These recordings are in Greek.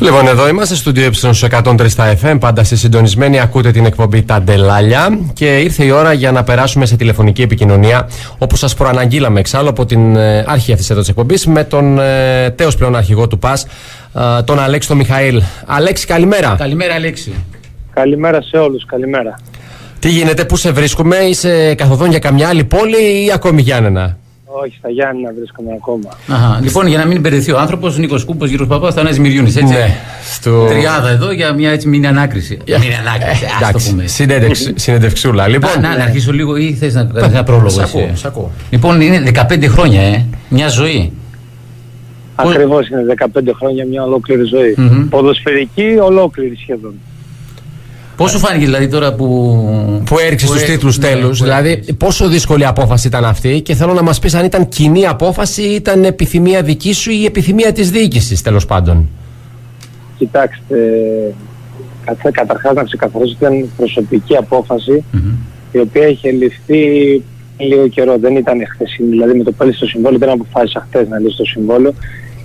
Λοιπόν, εδώ είμαστε στο στους 103 στα FM, πάντα σε συντονισμένη. Ακούτε την εκπομπή Τα Ντελάλια. Και ήρθε η ώρα για να περάσουμε σε τηλεφωνική επικοινωνία, όπω σας προαναγγείλαμε εξάλλου από την ε, αρχή αυτής εδώ της εκπομπής, με τον ε, τέο πλέον αρχηγό του ΠΑΣ, ε, τον Αλέξη τον Μιχαήλ. Αλέξη, καλημέρα. Καλημέρα, Αλέξη. Καλημέρα σε όλους, καλημέρα. Τι γίνεται, πού σε βρίσκουμε, είσαι καθοδόν για καμιά άλλη πόλη ή ακόμη Γιάννενα. Όχι, στα Γιάννη βρίσκομαι ακόμα. Αχα. Λοιπόν, για να μην μπερδευτεί ο άνθρωπος, Νίκος Κούπο, Γύρω Παπάς, θα Μυριούνης. Έτσι. Ναι. Στο... Τριάδα εδώ για μια έτσι μήνυ ανάκριση. Για μήνυ ανάκριση. Ε, εντάξει, πούμε. συνεντευξούλα. Λοιπόν. Να, να αρχίσω λίγο ή θες να κάνει ένα πρόλογο. Σ' ακούω. Λοιπόν, είναι 15 χρόνια, ε. Μια ζωή. Ακριβώς είναι 15 χρόνια μια ολόκληρη ζωή. Mm-hmm. Ποδοσφαιρική ολόκληρη σχεδόν. Πώς σου φάνηκε δηλαδή τώρα που. που έριξες τους τίτλους ναι, τέλου, δηλαδή πόσο δύσκολη απόφαση ήταν αυτή και θέλω να μας πεις αν ήταν κοινή απόφαση ή ήταν επιθυμία δική σου ή επιθυμία της διοίκησης τέλος πάντων. Κοιτάξτε, καταρχάς να ξεκαθαρίσω ότι ήταν προσωπική η οποία είχε ληφθεί λίγο καιρό. Δεν ήταν χθεσινή. Δηλαδή με το πάλι στο συμβόλαιο δεν αποφάσισα χθες να λύσει το συμβόλαιο.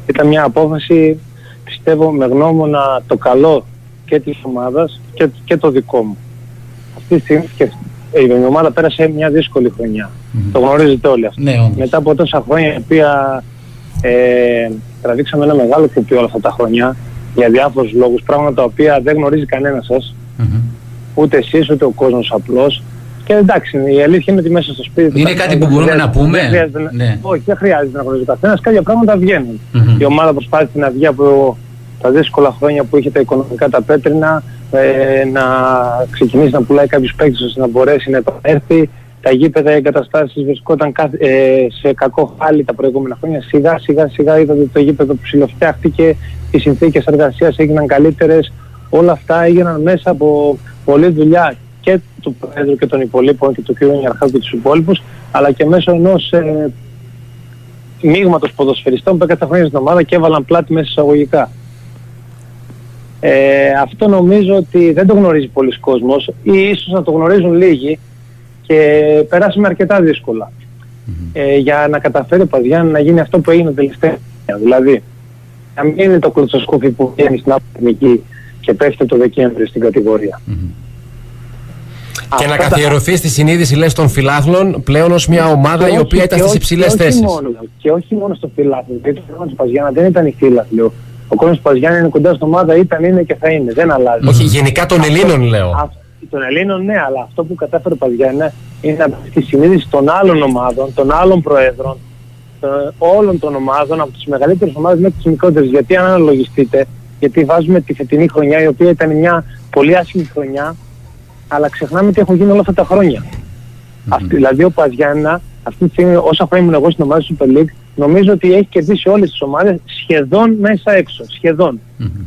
Ήταν μια απόφαση, πιστεύω, με γνώμονα το καλό και της ομάδας και, και το δικό μου. Αυτή τη στιγμή η ομάδα πέρασε μια δύσκολη χρονιά. Mm-hmm. Το γνωρίζετε όλοι αυτό. Ναι, Μετά από τόσα χρόνια, η οποία ε, τραβήξαμε ένα μεγάλο κουπί όλα αυτά τα χρόνια για διάφορους λόγους, πράγματα τα οποία δεν γνωρίζει κανένας σας, mm-hmm. ούτε εσείς ούτε ο κόσμος απλώς. Και εντάξει, η αλήθεια είναι ότι μέσα στο σπίτι. Είναι κάτι που μπορούμε να πούμε; Δεν ναι. Όχι, δεν χρειάζεται να γνωρίζει ο καθένας. Κάποια πράγματα βγαίνουν. Mm-hmm. Η ομάδα προσπάθησε να βγει από τα δύσκολα χρόνια που είχε τα οικονομικά τα πέτρινα, ε, να ξεκινήσει να πουλάει κάποιους παίκτες ώστε να μπορέσει να επανέλθει. Τα γήπεδα, οι εγκαταστάσεις βρισκόταν ε, σε κακό χάλι τα προηγούμενα χρόνια. Σιγά σιγά σιγά είδατε το γήπεδο που ψηλοφτιάχτηκε, οι συνθήκες εργασίας έγιναν καλύτερες. Όλα αυτά έγιναν μέσα από πολλή δουλειά και του Πρόεδρου και των υπολείπων και του κ. Νιαρχάκου και τους υπόλοιπους, αλλά και μέσω ενός ε, μείγματος ποδοσφαιριστών που έκανα χρόνια στην ομάδα και έβαλαν πλάτη μέσα εισαγωγικά. Ε, αυτό νομίζω ότι δεν το γνωρίζει πολλοί κόσμος ή ίσως να το γνωρίζουν λίγοι και περάσουμε αρκετά ε, για να καταφέρει ο Παδιάν να γίνει αυτό που έγινε τελευταία. Δηλαδή, να μην είναι το κλωτσοσκούφι που βγαίνει στην Αθηνική και πέφτει το Δεκέμβριο στην κατηγορία. Και να καθιερωθεί στη συνείδηση λες των φιλάθλων πλέον ως μια ομάδα η οποία ήταν στις υψηλές θέσεις. Και όχι μόνο στο φιλάθλο, γιατί το θέμα του Παζιάννα δεν ήταν η φίλαθλο. Ο κόσμος Παζιάννη είναι κοντά στην ομάδα, ήταν, είναι και θα είναι. Δεν αλλάζει. Όχι, γενικά των Ελλήνων λέω. Α, των Ελλήνων ναι, αλλά αυτό που κατάφερε ο Παζιάννη είναι να τη συνείδηση των άλλων ομάδων, των άλλων προέδρων, ε, όλων των ομάδων, από τις μεγαλύτερες ομάδες μέχρι τις μικρότερες. Γιατί αν αναλογιστείτε, γιατί βάζουμε τη φετινή χρονιά, η οποία ήταν μια πολύ άσχημη χρονιά, αλλά ξεχνάμε τι έχουν γίνει όλα αυτά τα χρόνια. Mm-hmm. Αυτή, δηλαδή ο Παζιάννα, αυτή τη στιγμή, όσα χρόνια ήμουν εγώ στην ομάδα του Super League, νομίζω ότι έχει κερδίσει όλες τις ομάδες σχεδόν μέσα έξω. Σχεδόν. Mm-hmm.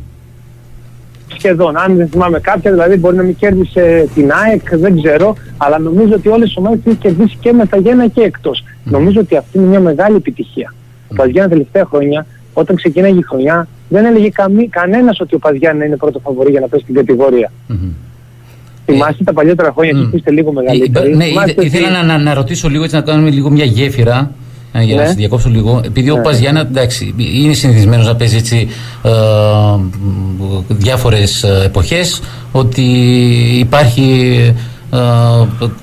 Σχεδόν. Αν δεν θυμάμαι κάποια, δηλαδή μπορεί να μην κέρδισε την ΑΕΚ, δεν ξέρω, αλλά νομίζω ότι όλες τις ομάδες έχει κερδίσει και μεταγένα και εκτός. Mm-hmm. Νομίζω ότι αυτή είναι μια μεγάλη επιτυχία. Ο Παζιάννα τελευταία χρόνια, όταν ξεκίναγε η χρονιά, δεν έλεγε καμί, κανένας ότι ο Παζιάννα είναι πρώτο φαβορή για να πέσει στην κατηγορία. Mm-hmm. Θυμάστε τα παλιότερα χρόνια mm. και είστε λίγο μεγαλύτεροι. Ναι, ήθελα να, να, ρωτήσω λίγο έτσι να κάνουμε λίγο μια γέφυρα ε, για να ναι. σε διακόψω λίγο. Επειδή ο ναι. Παζιάννα εντάξει, είναι συνηθισμένος να παίζει έτσι ε, διάφορες εποχές, ότι υπάρχει ε,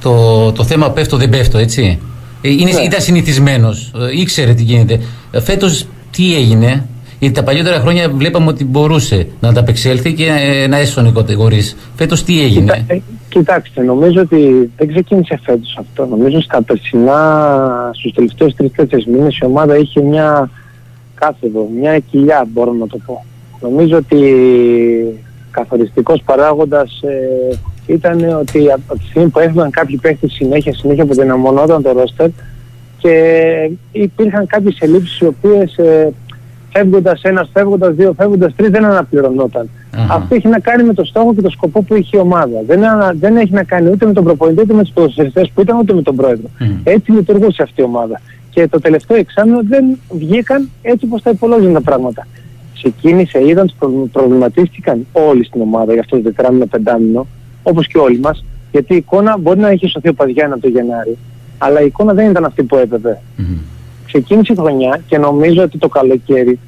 το, το θέμα πέφτω δεν πέφτω, έτσι. Ε, είναι, ναι. Ήταν συνηθισμένος, ε, ήξερε τι γίνεται. Φέτος τι έγινε, γιατί τα παλιότερα χρόνια βλέπαμε ότι μπορούσε να ανταπεξέλθει και να έσωνε κατηγορεί. Φέτος τι έγινε; Κοιτάξτε, νομίζω ότι δεν ξεκίνησε φέτος αυτό. Νομίζω στα περσινά, στους τελευταίους τρεις-τέσσερις μήνες η ομάδα είχε μια κάθεδο, μια κοιλιά μπορώ να το πω. Νομίζω ότι καθοριστικός παράγοντας ε, ήταν ότι από τη στιγμή που έφυγαν κάποιοι παίχτες συνέχεια, συνέχεια που δυναμωνόταν το ρόστερ και υπήρχαν κάποιες ελλείψεις οι οποίες ε, φεύγοντας ένας, φεύγοντας δύο, φεύγοντας τρεις δεν αναπληρωνόταν. Αυτό έχει να κάνει με το στόχο και το σκοπό που είχε η ομάδα. Δεν, δεν έχει να κάνει ούτε με τον προπονητή, ούτε με τους ποδοσφαιριστές που ήταν, ούτε με τον πρόεδρο. Έτσι λειτουργούσε αυτή η ομάδα. Και το τελευταίο εξάμεινο δεν βγήκαν έτσι όπως τα υπολόγιζαν τα πράγματα. Ξεκίνησε, είδαν, προβληματίστηκαν όλοι στην ομάδα για αυτό το τετράμινο πεντάμινο, όπως και όλοι μας, γιατί η εικόνα μπορεί να έχει σωθεί ο Παδιάννα το Γενάρη, αλλά η εικόνα δεν ήταν αυτή που έπρεπε ξεκίνησε η χρονιά και νομίζω ότι το καλοκαίρι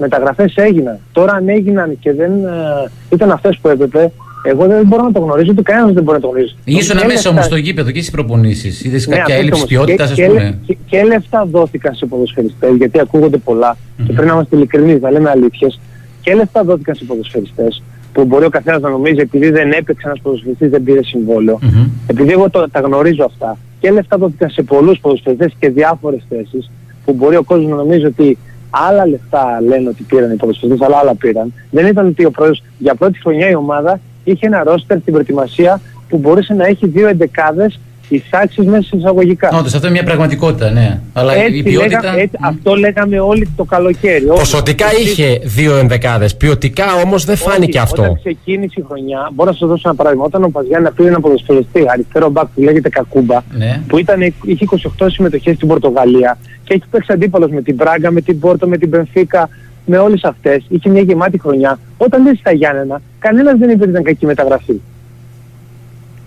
μεταγραφές έγιναν. Τώρα αν έγιναν και δεν ε, ήταν αυτές που έπρεπε, εγώ δεν μπορώ να το γνωρίζω, ούτε κανένας δεν μπορεί να το γνωρίζει. Ήσουν Και μέσα όμως λεφτά- στο γήπεδο και στις προπονήσεις. Είδες ναι, κάποια αυτό έλλειψη όμως. ποιότητας, και, ας και, πούμε; και, και λεφτά δόθηκαν σε ποδοσφαιριστές, γιατί ακούγονται πολλά. Και πρέπει να είμαστε ειλικρινείς, να λέμε αλήθειες. Και λεφτά δόθηκαν σε ποδοσφαιριστές, που μπορεί ο καθένας να νομίζει επειδή δεν έπαιξε ένας ποδοσφαιριστής δεν πήρε συμβόλαιο. Μμμ. Επειδή εγώ το, τα γνωρίζω αυτά και λεφτά δόθηκαν σε πολλούς ποδοσφαιριστές και διάφορες θέσεις που μπορεί ο κόσμος να νομίζει ότι άλλα λεφτά λένε ότι πήραν οι ποδοσφαιριστές αλλά άλλα πήραν. Δεν ήταν ότι ο πρόεδρος για πρώτη χρονιά η ομάδα είχε ένα ρόστερ στην προετοιμασία που μπορούσε να έχει δύο εντεκάδες εισάξεις μέσα σε εισαγωγικά. Όντως, αυτό είναι μια πραγματικότητα, ναι. Αλλά η Έτσι ποιότητα. λέγα- έτσι- Μμ. αυτό λέγαμε όλοι το καλοκαίρι. όλοι. Ποσοτικά Εσείς- είχε δύο ενδεκάδες. Ποιοτικά όμως δεν φάνηκε όχι, αυτό. Όταν ξεκίνησε η χρονιά, μπορώ να σας δώσω ένα παράδειγμα. Όταν ο Παζιάννα πήρε ένα ποδοσφαιριστή, αριστερό μπακ που λέγεται Κακούμπα, Ναι. που ήταν, είχε 28 συμμετοχές στην Πορτογαλία και έχει παίξει αντίπαλος με την Μπράγκα, με την Πόρτο, με την Πενφίκα, με όλες αυτές. Είχε μια γεμάτη χρονιά. Όταν δεν στα Γιάννενα, κανένας δεν είπε ότι ήταν κακή μεταγραφή.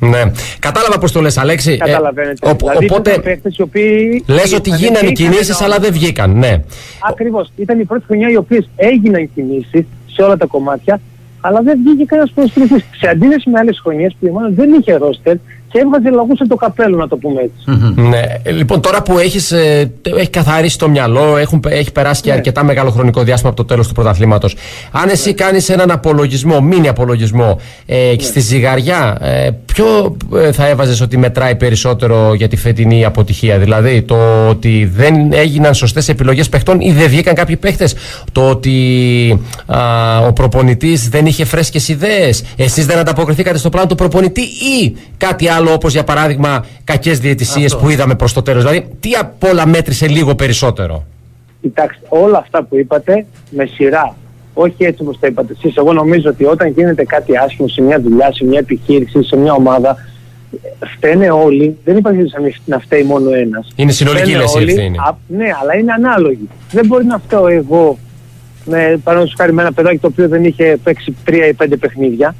Ναι. Κατάλαβα πώς το λες, Αλέξη. Ε, Καταλαβαίνετε. οπ- δηλαδή οπότε ήταν παίκτες οι οποίοι... λες ότι είχαν- γίνανε είχαν κινήσεις, ένα- αλλά δεν βγήκαν. Ναι. Ακριβώς. Ήταν η πρώτη χρονιά οι οποίες έγιναν κινήσεις σε όλα τα κομμάτια, αλλά δεν βγήκε κανένας ποδοσφαιριστής. Σε αντίθεση με άλλες χρονιές που η ομάδα δεν είχε ρόστερ και έβγαζε λαγούς από το καπέλο, να το πούμε έτσι. Μμμ. Ναι. Ε, Λοιπόν, τώρα που έχεις, ε, τε- έχει καθαρίσει το μυαλό, έχουν, έχει περάσει και Ναι. αρκετά μεγάλο χρονικό διάστημα από το τέλος του πρωταθλήματος. Αν εσύ Ναι. κάνεις έναν απολογισμό, μίνι απολογισμό, ε, στη ζυγαριά, ε, ποιο ε, θα έβαζες ότι μετράει περισσότερο για τη φετινή αποτυχία; Δηλαδή, το ότι δεν έγιναν σωστές επιλογές παιχτών ή δεν βγήκαν κάποιοι παίχτες; Το ότι α, ο προπονητής δεν είχε φρέσκες ιδέες; Εσείς δεν ανταποκριθήκατε στο πλάνο του προπονητή ή κάτι άλλο όπως για παράδειγμα κακές διαιτησίες Αυτό. που είδαμε προς το τέλος. Δηλαδή, τι απ' όλα μέτρησε λίγο περισσότερο; Κοιτάξτε, όλα αυτά που είπατε με σειρά. Όχι έτσι όπως τα είπατε εσείς. Εγώ νομίζω ότι όταν γίνεται κάτι άσχημο σε μια δουλειά, σε μια επιχείρηση, σε μια ομάδα, ε, φταίνε όλοι. Δεν υπάρχει να μην- να φταίει μόνο ένας. Είναι συνολική Φταίνε λες η όλοι, ευθύνη. α, ναι, αλλά είναι ανάλογη. Δεν μπορεί να φταίω εγώ με, παραδείγματος χάρη με ένα παιδάκι το οποίο δεν είχε παίξει τρία ή πέντε παιχνίδια.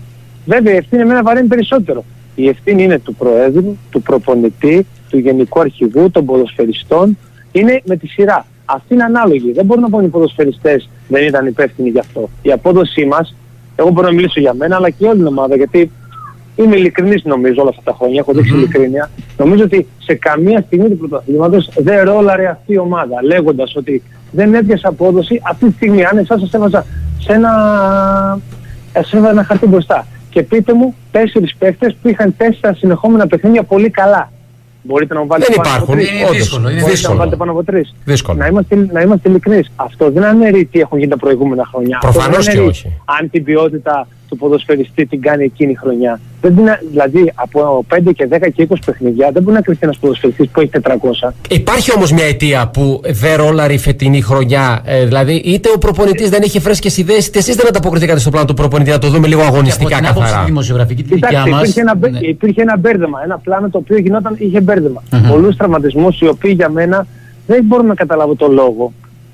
Βέβαια η ευθύνη εμένα βαραίνει περισσότερο. Η ευθύνη είναι του Προέδρου, του προπονητή, του Γενικού Αρχηγού, των ποδοσφαιριστών. Είναι με τη σειρά. Αυτή είναι ανάλογη. Δεν μπορούν να πούν οι ποδοσφαιριστές δεν ήταν υπεύθυνοι γι' αυτό. Η απόδοσή μας, εγώ μπορώ να μιλήσω για μένα, αλλά και όλη την ομάδα, γιατί είμαι ειλικρινής νομίζω όλα αυτά τα χρόνια, έχω δείξει ειλικρίνεια. Νομίζω ότι σε καμία στιγμή του πρωταθλήματος δεν ρόλαρε αυτή η ομάδα, λέγοντας ότι δεν έπιασε απόδοση αυτή τη στιγμή. Αν εσάς σας έβαζα σε ένα, σε ένα χαρτί μπροστά. Και πείτε μου τέσσερις παίχτες που είχαν τέσσερα συνεχόμενα παιχνίδια πολύ καλά. Μπορείτε να μου βάλετε Δεν πάνω από υπάρχουν. τρεις. Είναι όντως. δύσκολο, είναι Μπορείτε να δύσκολο. βάλετε πάνω από τρεις. Δύσκολο. Να είμαστε, να είμαστε ειλικρινείς. Αυτό δεν αναιρεί τι έχουν γίνει τα προηγούμενα χρόνια. Αυτό Προφανώς δεν και αναιρεί όχι. Αν την ποιότητα του ποδοσφαιριστή την κάνει εκείνη η χρονιά. Δεν την, δηλαδή από 5 και 10 και 20 παιχνιδιά δεν μπορεί να κρυφτεί ένας ποδοσφαιριστής που έχει 400. Υπάρχει όμως μια αιτία που δεν ρόλαρε η φετινή χρονιά. Ε, δηλαδή, είτε ο προπονητής δεν είχε φρέσκες ιδέες, είτε εσείς δεν ανταποκριθήκατε στο πλάνο του προπονητή. Να το δούμε λίγο Και από αγωνιστικά την άποψη τη καθαρά. δημοσιογραφική τη δικιά Κοιτάξτε, μας. υπήρχε, ένα, μπε- υπήρχε ένα μπέρδεμα, ένα πλάνο το οποίο γινόταν, είχε μπέρδεμα. Μμμ. Πολλούς τραυματισμούς οι οποίοι για μένα δεν μπορώ να καταλάβω το λόγο.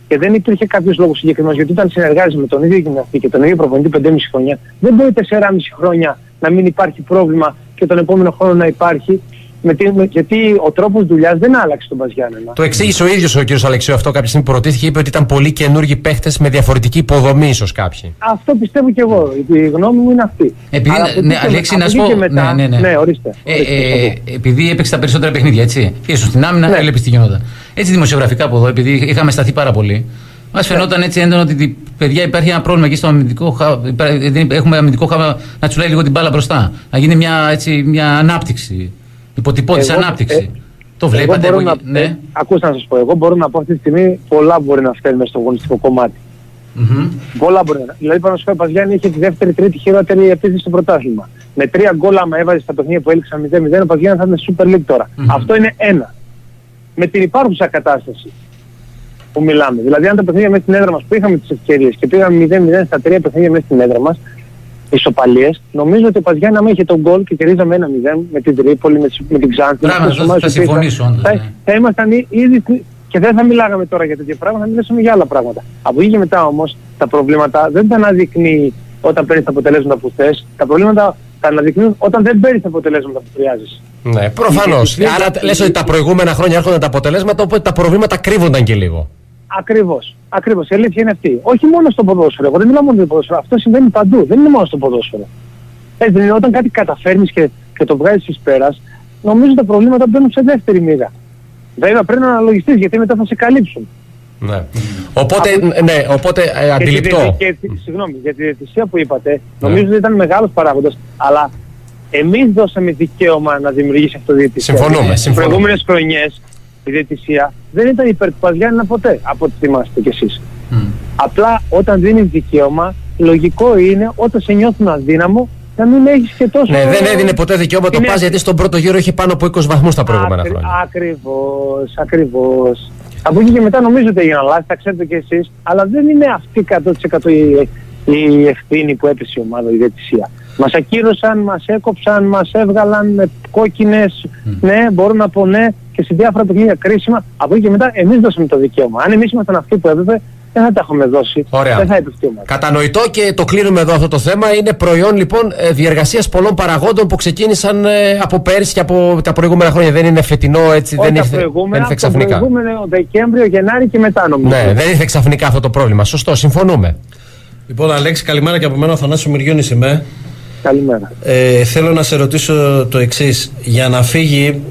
Και δεν υπήρχε κάποιος λόγος συγκεκριμένος, γιατί όταν συνεργάζεσαι με τον ίδιο γυμναστή και τον ίδιο προπονητή 5,5 χρόνια, δεν μπορεί 4,5 χρόνια να μην υπάρχει πρόβλημα και τον επόμενο χρόνο να υπάρχει. Με τι- με- γιατί ο τρόπος δουλειάς δεν άλλαξε τον Παζιάννενα. Το εξήγησε ο ίδιος ο κ. Αλεξίου αυτό κάποια στιγμή που ρωτήθηκε. Είπε ότι ήταν πολύ καινούργιοι παίχτες με διαφορετική υποδομή, ίσως κάποιοι. Αυτό πιστεύω και εγώ. Η γνώμη μου είναι αυτή. Επειδή, Αλλά από ναι, εκεί και- Αλέξη, από να σου εκεί πω. και μετά- ναι, ναι, ναι. ναι, ορίστε. Ε, ορίστε, ε, θα πω. επειδή έπαιξε τα περισσότερα παιχνίδια, έτσι. Ίσως στην άμυνα, Ναι. έλεπε τι γινόταν. Έτσι δημοσιογραφικά από εδώ, επειδή είχαμε σταθεί πάρα πολύ, μας φαινόταν έτσι έντονο ότι τη- παιδιά υπάρχει ένα πρόβλημα εκεί στο αμυντικό χα- υπά- δεν- Έχουμε αμυντικό χάμα να τσουλάει λίγο την μπάλα μπροστά. Να γίνει μια, έτσι, μια ανάπτυξη. Υποτυπώδης Εγώ- ανάπτυξη. ε, το βλέπατε, εγώ εγώ, μπορώ να, ναι. ε, ακούστε να σας πω, εγώ μπορώ να πω αυτή τη στιγμή πολλά μπορεί να φταίνει μέσα στο αγωνιστικό κομμάτι. Μμμ. Πολλά μπορεί να. Δηλαδή, πάνω σου Παζιάννη είχε τη δεύτερη, τρίτη χειρότερη επίθεση στο πρωτάθλημα. Με τρία γκολ, άμα έβαζες στα παιχνίδια που έληξαν 0-0, ο Παζιάννη θα είναι Super League τώρα. Μμμ. Αυτό είναι ένα. Με την υπάρχουσα κατάσταση που μιλάμε. Δηλαδή, αν τα παιχνίδια μέσα στην έδρα μας που είχαμε τις ευκαιρίες και πήγαμε 0-0 στα τρία παιχνίδια μέσα στην έδρα μας, ισοπαλίες, νομίζω ότι ο Παζιάννη άμα είχε τον γκολ και κερδίζαμε 1-0 με την Τρίπολη, με, τις- με την Ξάνθη, Μπράβο, με τις θα- ομάδες θα που είχαν, συμφωνήσω, όντως, θα, ναι. θα ήμασταν ή- ήδη στη- και δεν θα μιλάγαμε τώρα για τέτοια πράγματα, θα μιλήσουμε για άλλα πράγματα. Από εκεί και μετά όμως τα προβλήματα δεν τα αναδεικνύει όταν παίρνεις τα αποτελέσματα που θες. Τα προβλήματα τα αναδεικνύουν όταν δεν παίρνεις τα αποτελέσματα που χρειάζεσαι. Ναι, προφανώς. Η- η- Άρα η- λες ότι τα προηγούμενα χρόνια έρχονταν τα αποτελέσματα, οπότε τα προβλήματα κρύβονταν και λίγο. Ακριβώς. Ακριβώς. Η αλήθεια είναι αυτή. Όχι μόνο στο ποδόσφαιρο. Εγώ δεν μιλάω μόνο για το ποδόσφαιρο. Αυτό συμβαίνει παντού. Δεν είναι μόνο στο ποδόσφαιρο. Έτσι δεν είναι. Όταν κάτι καταφέρνεις και, και το βγάζεις εις πέρας, νομίζω τα προβλήματα μπαίνουν σε δεύτερη μοίρα. Βέβαια πρέπει να αναλογιστείς γιατί μετά θα σε καλύψουν. Ναι. Οπότε, ναι, οπότε ε, αντιληπτό. Και, και, συγγνώμη, για τη διαιτησία που είπατε, νομίζω ότι ήταν μεγάλος παράγοντας. Αλλά εμείς δώσαμε δικαίωμα να δημιουργήσει αυτό το διαιτησία. Συμφωνούμε. Στι προηγούμενες χρονιές η διαιτησία δεν ήταν υπέρ του Παζιάννα ποτέ, από ό,τι θυμάστε κι εσείς. Mm. Απλά όταν δίνεις δικαίωμα, λογικό είναι όταν σε νιώθουν αδύναμο να μην έχεις και τόσο. Ναι, δεν έδινε ποτέ δικαίωμα το Παζ γιατί στον πρώτο γύρο είχε πάνω από 20 βαθμούς τα προηγούμενα Ακρι, χρόνια. Ακριβώς, ακριβώς. Από εκεί και μετά νομίζω ότι έγιναν λάθη, τα ξέρετε κι εσείς, αλλά δεν είναι αυτή 100% η, η ευθύνη που έπεσε η ομάδα, η διαιτησία. Μας ακύρωσαν, μας έκοψαν, μας έβγαλαν με κόκκινες. Mm. Ναι, μπορώ να πω ναι, και σε διάφορα παιχνίδια κρίσιμα. Από εκεί και μετά εμείς δώσαμε το δικαίωμα. Αν εμείς ήμασταν αυτοί που έπρεπε, δεν θα τα έχουμε δώσει. Ωραία. Δεν θα έπεφτε ομάδα. Κατανοητό και το κλείνουμε εδώ αυτό το θέμα. Είναι προϊόν λοιπόν ε, διεργασίας πολλών παραγόντων που ξεκίνησαν ε, από πέρσι και από τα προηγούμενα χρόνια. Δεν είναι φετινό έτσι, Όχι δεν τα ήρθε, δεν προηγούμενα, ήρθε το ξαφνικά. προηγούμενο Δεκέμβριο, Γενάρη και μετά νομίζω. Ναι, δεν ήρθε ξαφνικά αυτό το πρόβλημα. Σωστό, συμφωνούμε. Λοιπόν, Αλέξη, καλημέρα και από μένα ο Θανάσης Μυριώνης είμαι. Καλημέρα. Ε, θέλω να σε ρωτήσω το εξής. Για να φύγει,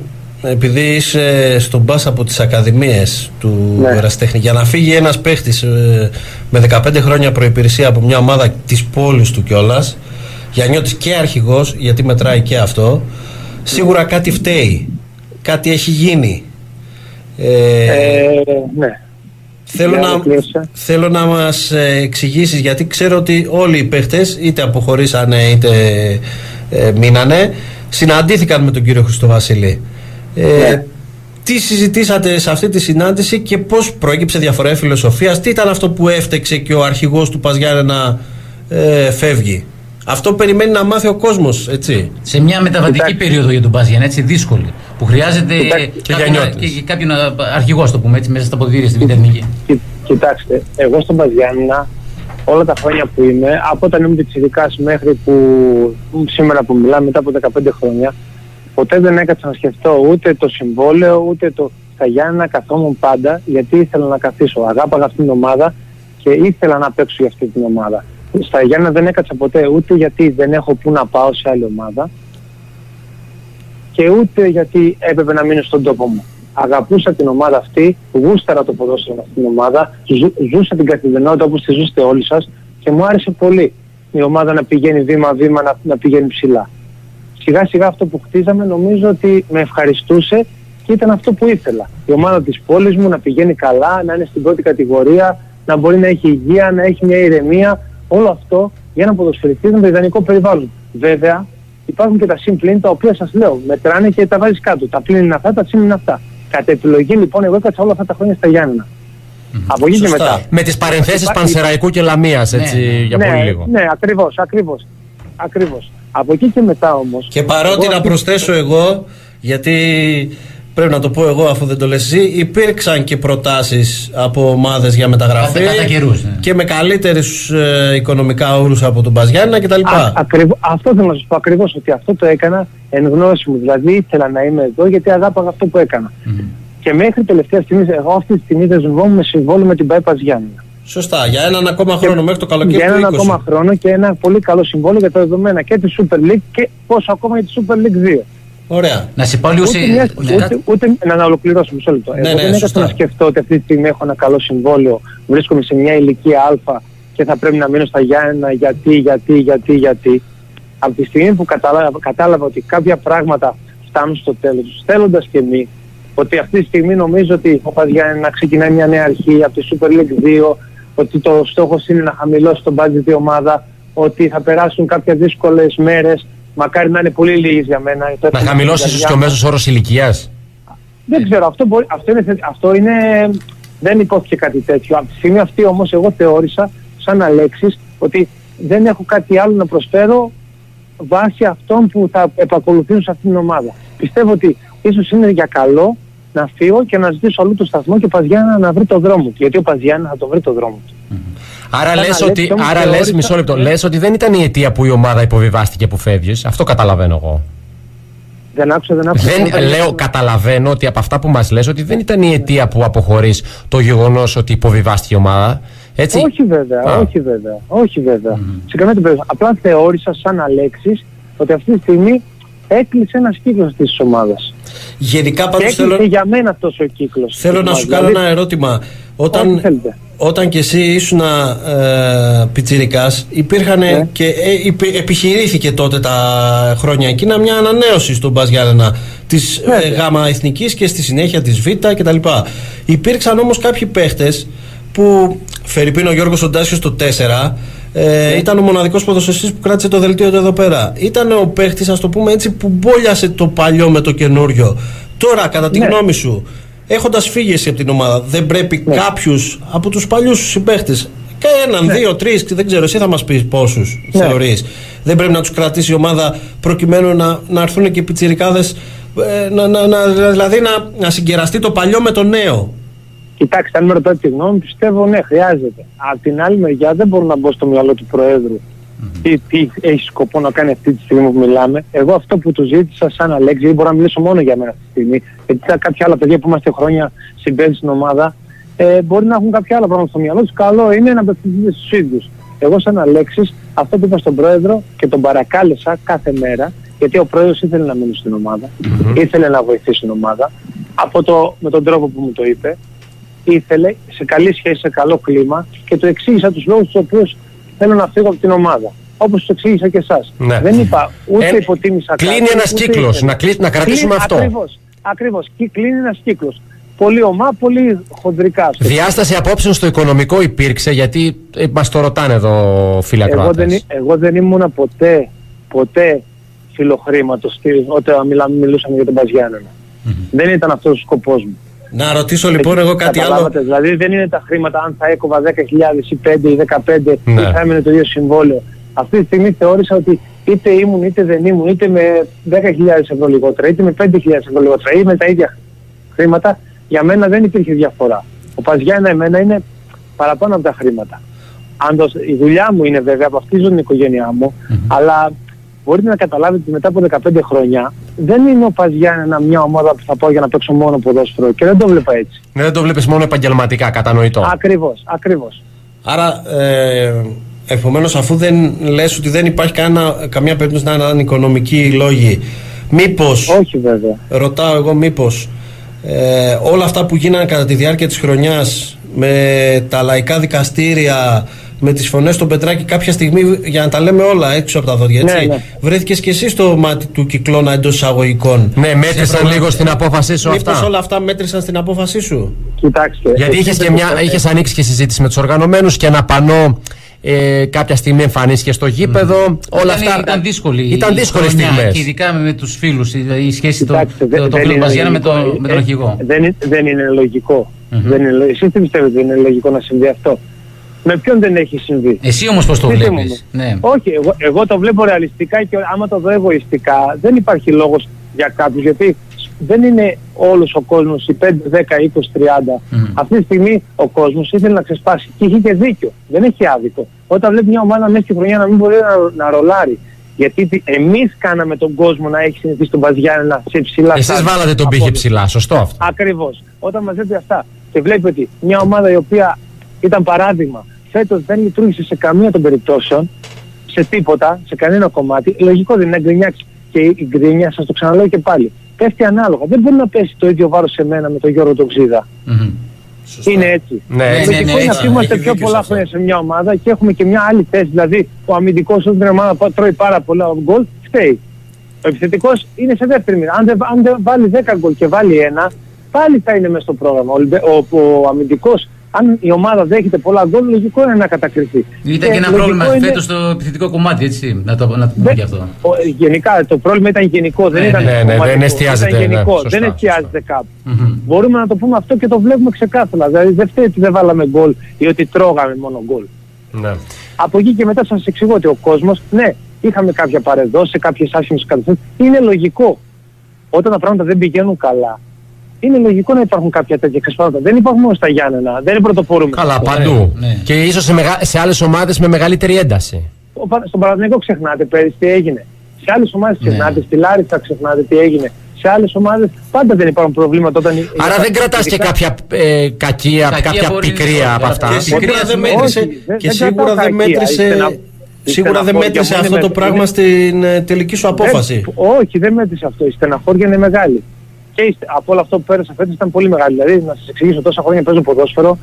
επειδή είσαι στον μπας από τις ακαδημίες του Ναι. Εραστέχνη, για να φύγει ένας παίχτης ε, με 15 χρόνια προϋπηρεσία από μια ομάδα της πόλης του κιόλας, για να νιώθεις και αρχηγός, γιατί μετράει και αυτό, σίγουρα κάτι φταίει. Κάτι έχει γίνει. Ε, Ε, ναι. Θέλω Για να, ολοκλήρωσα. θέλω να μας ε, εξηγήσεις γιατί ξέρω ότι όλοι οι παίχτες είτε αποχωρήσανε είτε ε, μείνανε συναντήθηκαν με τον κύριο Χριστοβασίλη. Ε, Ναι. Τι συζητήσατε σε αυτή τη συνάντηση και πώς προέκυψε διαφορά φιλοσοφίας, τι ήταν αυτό που έφτεξε και ο αρχηγός του Παζιάρε να ε, φεύγει; Αυτό περιμένει να μάθει ο κόσμος, έτσι. Σε μια μεταβατική Κοιτάξτε. περίοδο για τον Παζιάν, έτσι δύσκολη, που χρειάζεται Κοιτάξτε. Και κάποιον, για νιώτες. και, και κάποιον α, αρχηγός, α το πούμε έτσι, μέσα στα αποδητήρια στη Β' Εθνική. Κι- κοιτάξτε, εγώ στον Παζιάννα όλα τα χρόνια που είμαι, από όταν ήμουν πιτσιρικάς μέχρι που σήμερα που μιλάμε μετά από 15 χρόνια, ποτέ δεν έκατσα να σκεφτώ ούτε το συμβόλαιο, ούτε το στα Γιάννα καθόμουν πάντα, γιατί ήθελα να καθίσω. Αγάπαγα αυτήν την ομάδα και ήθελα να παίξω για αυτή την ομάδα. Στα Γιάννα δεν έκατσα ποτέ ούτε γιατί δεν έχω που να πάω σε άλλη ομάδα και ούτε γιατί έπρεπε να μείνω στον τόπο μου. Αγαπούσα την ομάδα αυτή, γούσταρα το ποδόσφαιρο με αυτήν την ομάδα, ζου, ζούσα την καθημερινότητα όπως τη ζούσετε όλοι σας και μου άρεσε πολύ η ομάδα να πηγαίνει βήμα-βήμα, να, να πηγαίνει ψηλά. Σιγά σιγά αυτό που χτίζαμε νομίζω ότι με ευχαριστούσε και ήταν αυτό που ήθελα. Η ομάδα της πόλης μου να πηγαίνει καλά, να είναι στην πρώτη κατηγορία, να μπορεί να έχει υγεία, να έχει μια ηρεμία. Όλο αυτό για ένα ποδοσφαιριστή είναι το ιδανικό περιβάλλον. Βέβαια, υπάρχουν και τα συμπλήν τα οποία σας λέω, μετράνε και τα βάζεις κάτω. Τα πλήν είναι αυτά, τα συν είναι αυτά. Κατ' επιλογή λοιπόν, εγώ έκατσα όλα αυτά τα χρόνια στα Γιάννενα. Από εκεί και Σωστά. μετά. Με τις παρενθέσεις Υπάρχει- Πανσεραϊκού και Λαμίας, έτσι, Ναι, ναι. για ναι, πολύ λίγο. Ναι, ακριβώς, ακριβώς. Ακριβώς. Από εκεί και μετά όμως... Και παρότι εγώ να αυτή- προσθέσω εγώ, γιατί πρέπει να το πω εγώ αφού δεν το λες εσύ, υπήρξαν και προτάσεις από ομάδες για μεταγραφή Κατά- κατά καιρούς, ναι. και με καλύτερους ε, οικονομικά όρους από τον Παζιάννα κτλ. Α, ακριβώς, αυτό θέλω να σας πω ακριβώς, ότι αυτό το έκανα εν γνώση μου. Δηλαδή ήθελα να είμαι εδώ γιατί αγάπαγα αυτό που έκανα. Και μέχρι τελευταία στιγμή, εγώ αυτή τη στιγμή δεσμευόμουν με συμβόλαιο με την Bypass Γιάννη. Σωστά, για έναν ακόμα χρόνο μέχρι το καλοκαίρι Για έναν του 20. ακόμα χρόνο και ένα πολύ καλό συμβόλαιο για τα δεδομένα και τη Super League και πόσο ακόμα για τη Super League 2. Ωραία. Να σε πάω λίγο σε. Ούτε, μια, ναι. ούτε, ούτε, να, να ολοκληρώσω μισό λεπτό. Ναι, Εγώ ναι, δεν έκανα σωστά. να σκεφτώ ότι αυτή τη στιγμή έχω ένα καλό συμβόλαιο, βρίσκομαι σε μια ηλικία Α και θα πρέπει να μείνω στα Γιάννα γιατί, γιατί, γιατί, γιατί. Από τη στιγμή που κατάλαβα, κατάλαβα ότι κάποια πράγματα φτάνουν στο τέλος τους, θέλοντας και μη, ότι αυτή τη στιγμή νομίζω ότι ο Παζιάννη να ξεκινάει μια νέα αρχή από τη Super League 2, ότι το στόχος είναι να χαμηλώσει τον budget η ομάδα, ότι θα περάσουν κάποιες δύσκολες μέρες, μακάρι να είναι πολύ λίγες για μένα. το Να εύχομαι χαμηλώσεις στην ίσως καρδιά και ο μου. μέσος όρος ηλικίας. Δεν ξέρω, αυτό, μπορεί, αυτό, είναι, θε- αυτό είναι, δεν υπόθηκε κάτι τέτοιο. Από τη στιγμή αυτή όμως εγώ θεώρησα σαν Αλέξης ότι δεν έχω κάτι άλλο να προσφέρω βάσει αυτών που θα επακολουθήσουν σε αυτήν την ομάδα. Πιστεύω ότι ίσως είναι για καλό να φύγω και να ζητήσω αλλού το σταθμό και ο Παζιάννα να βρει το δρόμο του. Γιατί ο Παζιάννα θα το βρει το δρόμο του. Άρα Σαν λες Αλέξη ότι. όμως Άρα λες, θεώρησα- μισό λεπτό. Ναι. Λες ότι δεν ήταν η αιτία που η ομάδα υποβιβάστηκε που φεύγεις. Αυτό καταλαβαίνω εγώ. Δεν άκουσα, δεν άκουσα. Δεν, λέω, καταλαβαίνω ότι από αυτά που μας λες ότι δεν ήταν η αιτία που αποχωρείς το γεγονός ότι υποβιβάστηκε η ομάδα. Έτσι; Όχι βέβαια, Α. όχι βέβαια, όχι βέβαια. Σε καμία περίπτωση. Απλά θεώρησα σαν Αλέξης ότι αυτή τη στιγμή έκλεισε ένα κύκλος αυτή της ομάδας. Γενικά Και πάντως έκλεισε θέλω, για μένα αυτός ο κύκλος. θέλω να σου κάνω ένα ερώτημα. Ό,τι Όταν, θέλετε. όταν και εσύ ήσουν ε, πιτσιρικάς υπήρχαν Ναι. και ε, υπη- επιχειρήθηκε τότε τα χρόνια εκείνα μια ανανέωση στον Μπας Γιάννενα της Ναι, ε, ναι. γάμα εθνικής και στη συνέχεια της Β κτλ. Υπήρξαν όμως κάποιοι παίχτες που Φερρυπίν ο Γιώργος Οντάσιος το 4 ε, ήταν ο μοναδικός ποδοσφαιριστής που κράτησε το δελτίο του εδώ πέρα. Ήταν ο παίχτης, ας το πούμε έτσι, που μπόλιασε το παλιό με το καινούριο. Τώρα, κατά τη Ναι. γνώμη σου, έχοντας φύγει εσύ από την ομάδα, δεν πρέπει Ναι. κάποιους από τους παλιούς συμπαίχτες και έναν, δύο, τρεις, δεν ξέρω, εσύ θα μας πεις πόσους Ναι. θεωρείς. Δεν πρέπει να τους κρατήσει η ομάδα προκειμένου να, να έρθουν και οι πιτσιρικάδες, ε, να, να, να, δηλαδή να, να συγκεραστεί το παλιό με το νέο. Κοιτάξτε, αν με ρωτάτε τη γνώμη, πιστεύω ναι, χρειάζεται. Απ' την άλλη μεριά δεν μπορώ να μπω στο μυαλό του Προέδρου τι, τι έχει σκοπό να κάνει αυτή τη στιγμή που μιλάμε. Εγώ αυτό που του ζήτησα σαν Αλέξη, δεν μπορώ να μιλήσω μόνο για μένα αυτή τη στιγμή, γιατί τα κάποια άλλα παιδιά που είμαστε χρόνια συμπέδι στην ομάδα, ε, μπορεί να έχουν κάποια άλλα πράγματα στο μυαλό τους. Καλό είναι να απευθυνθείτε στους ίδιους. Εγώ σαν Αλέξης, αυτό που είπα στον Πρόεδρο και τον παρακάλεσα κάθε μέρα, γιατί ο Πρόεδρος ήθελε να μείνει στην ομάδα, ήθελε να βοηθήσει την ομάδα, από το, με τον τρόπο που μου το είπε, ήθελε σε καλή σχέση, σε καλό κλίμα και του εξήγησα τους λόγους τους οποίους θέλω να φύγω από την ομάδα. Όπως τους εξήγησα και εσάς. Ναι. Δεν είπα ούτε Ε, υποτίμησα κλείνει κάτι, ένας ούτε κύκλος. ήθελα. Να κλείσει- να κρατήσουμε Κλείνει- αυτό. Ακριβώς. Ακριβώς. Και κλείνει ένας κύκλος. Πολύ ομά, πολύ χοντρικά. ας το πούμε. Διάσταση απόψεων στο οικονομικό υπήρξε, γιατί ε, μας το ρωτάνε εδώ φίλοι εγώ, ακροατές. δεν, εί- εγώ δεν ήμουν ποτέ, ποτέ φιλοχρήματος τι- όταν μιλάμε, μιλούσαμε για τον Παζιάννενα. Δεν ήταν αυτός ο σκοπός μου. Να ρωτήσω λοιπόν εγώ κάτι άλλο. Καταλάβατε, Δηλαδή δεν είναι τα χρήματα αν θα έκοβα 10.000 ή 5 ή 15 Ναι. ή θα έμενε το ίδιο συμβόλαιο. Αυτή τη στιγμή θεώρησα ότι είτε ήμουν είτε δεν ήμουν, είτε με 10.000 ευρώ λιγότερα, είτε με 5.000 ευρώ λιγότερα ή με τα ίδια χρήματα, για μένα δεν υπήρχε διαφορά. Ο Παζιάννα εμένα είναι παραπάνω από τα χρήματα. Αν το, η δουλειά μου είναι βέβαια, βαφτίζω την οικογένειά μου, αλλά μπορείτε να καταλάβετε ότι μετά από 15 χρόνια δεν είναι ο Παζιάννα μια ομάδα που θα πάω για να παίξω μόνο ποδόσφαιρο και δεν το βλέπα έτσι. Ναι, δεν το βλέπεις μόνο επαγγελματικά, κατανοητό. Ακριβώς, ακριβώς. Άρα, ε, επομένως αφού δεν λες ότι δεν υπάρχει κανένα, καμία περίπτωση να είναι οικονομικοί λόγοι, μήπως, Όχι βέβαια. ρωτάω εγώ μήπως, ε, όλα αυτά που γίνανε κατά τη διάρκεια της χρονιάς με τα λαϊκά δικαστήρια, με τις φωνές των Πετράκη κάποια στιγμή, για να τα λέμε όλα έξω από τα δόντια, έτσι, Ναι, ναι. βρέθηκες και εσύ στο μάτι του κυκλώνα εντός εισαγωγικών. Ναι, μέτρησαν λίγο στην απόφασή σου Μήπως αυτά; όλα αυτά μέτρησαν στην απόφασή σου; Κοιτάξτε. Γιατί εσείς είχες, και δεν μια, το- είχες ανοίξει και συζήτηση με τους οργανωμένους και ένα πανό ε, κάποια στιγμή εμφανίστηκε στο γήπεδο. Όλα ήταν, αυτά. ήταν δύσκολη. Ήταν η δύσκολες χρονιά στιγμές. Και ειδικά με, με τους φίλους, η, η σχέση του Κοιτάξτε, το, δεν- το δεν φίλου είναι Μπαζιάννα με, το, λογικό. με τον Ε, αρχηγό. Δεν, είναι- δεν είναι λογικό. Μμμ. Δεν είναι, λο- εσείς τι πιστεύετε ότι είναι λογικό να συμβεί αυτό; Με ποιον δεν έχει συμβεί; Εσύ όμως πώς το Πείτε βλέπεις; μου. Ναι. Όχι, εγώ, εγώ το βλέπω ρεαλιστικά και άμα το δω εγωιστικά δεν υπάρχει λόγος για κάποιους γιατί δεν είναι όλος ο κόσμος οι 5, 10, 20, 30. Μμμ. Αυτή τη στιγμή ο κόσμος ήθελε να ξεσπάσει και είχε και δίκιο. Δεν έχει άδικο. Όταν βλέπει μια ομάδα μέσα στη χρονιά να μην μπορεί να, να ρολάρει. Γιατί τι- εμείς κάναμε τον κόσμο να έχει συνηθίσει τον Παζιάννενα σε ψηλά Εσείς στάδια. βάλατε τον πύχη Απόδοση. ψηλά, σωστό αυτό. Ακριβώς. Όταν μαζεύει αυτά και βλέπει ότι μια ομάδα η οποία ήταν παράδειγμα φέτος δεν λειτουργήσε σε καμία των περιπτώσεων, σε τίποτα, σε κανένα κομμάτι, λογικό δεν είναι να γκρινιάξει. Και η γκρίνια, σας το ξαναλέω και πάλι, πέφτει ανάλογα. Δεν μπορεί να πέσει το ίδιο βάρος σε μένα με τον Γιώργο τον Ξίδα. Μμμ. Σωστά. Είναι έτσι. Ναι, Ναι, έτσι. ναι, Λογικό ναι, είναι έτσι. να είμαστε Έχει πιο δίκιο πολλά σε αυτό. χρόνια σε μια ομάδα και έχουμε και μια άλλη θέση. Δηλαδή, ο αμυντικός όταν την ομάδα πα- τρώει πάρα πολλά γκολ, φταίει. Ο επιθετικός είναι σε δεύτερη μοίρα. Αν δεν, αν δεν βάλει 10 γκολ και βάλει ένα, πάλι θα είναι μέσα στο πρόγραμμα. Ο, Ολυμπε- ο, ο αμυντικός, αν η ομάδα δέχεται πολλά γκολ, λογικό είναι να κατακριθεί. Ήταν και ένα λογικό πρόβλημα είναι- φέτο στο επιθετικό κομμάτι, έτσι. Να το, να το πούμε δεν- και αυτό. ο- γενικά το πρόβλημα ήταν γενικό, δεν Ναι, ήταν ναι, ναι, κομματικό, δεν εστιάζεται, Ήταν ναι, γενικό, σωστά, δεν σωστά. εστιάζεται κάπου. Μμμ. Μπορούμε να το πούμε αυτό και το βλέπουμε ξεκάθαρα. Δηλαδή δεν φταίει ότι δεν βάλαμε γκολ ή ότι τρώγαμε μόνο γκολ. Ναι. Από εκεί και μετά σας εξηγώ ότι ο κόσμος, ναι, είχαμε κάποια παρεδόσεις, κάποιες άσχημες κατευθύνσεις. Είναι λογικό. Όταν τα πράγματα δεν πηγαίνουν καλά, είναι λογικό να υπάρχουν κάποια τέτοια ξεσπάσματα. Δεν υπάρχουν μόνο στα Γιάννενα, δεν είναι πρωτοπορούμε. Καλά, Ναι, παντού. ναι. Και ίσως σε, μεγα... σε άλλες ομάδες με μεγαλύτερη ένταση. Ο Πα- Στον Παναθηναϊκό ξεχνάτε πέρυσι τι έγινε. Σε άλλες ομάδες Ναι. ξεχνάτε, στη Λάρισα ξεχνάτε τι έγινε. Σε άλλες ομάδες πάντα δεν υπάρχουν προβλήματα όταν. Άρα δεν κρατάς και ειδικά- κάποια ε, κακία, Κακία κάποια μπορεί- πικρία από όχι, αυτά. και Και σίγουρα πικρία δεν σημαίνει- μέτρησε, Όχι, δεν- και δεν σίγουρα κρατάω δεν κακία. Η μέτρησε, στενα- η σίγουρα δεν στεναχώρια μέτρησε μου αυτό είναι το με- πράγμα στην ε, τελική σου απόφαση. Δεν- όχι, δεν μέτρησε αυτό. Η στεναχώρια είναι μεγάλη. Και η στε- από όλο αυτό που πέρασα φέτος ήταν πολύ μεγάλη. Δηλαδή, να σας εξηγήσω τόσα χρόνια παίζω ποδόσφαιρο.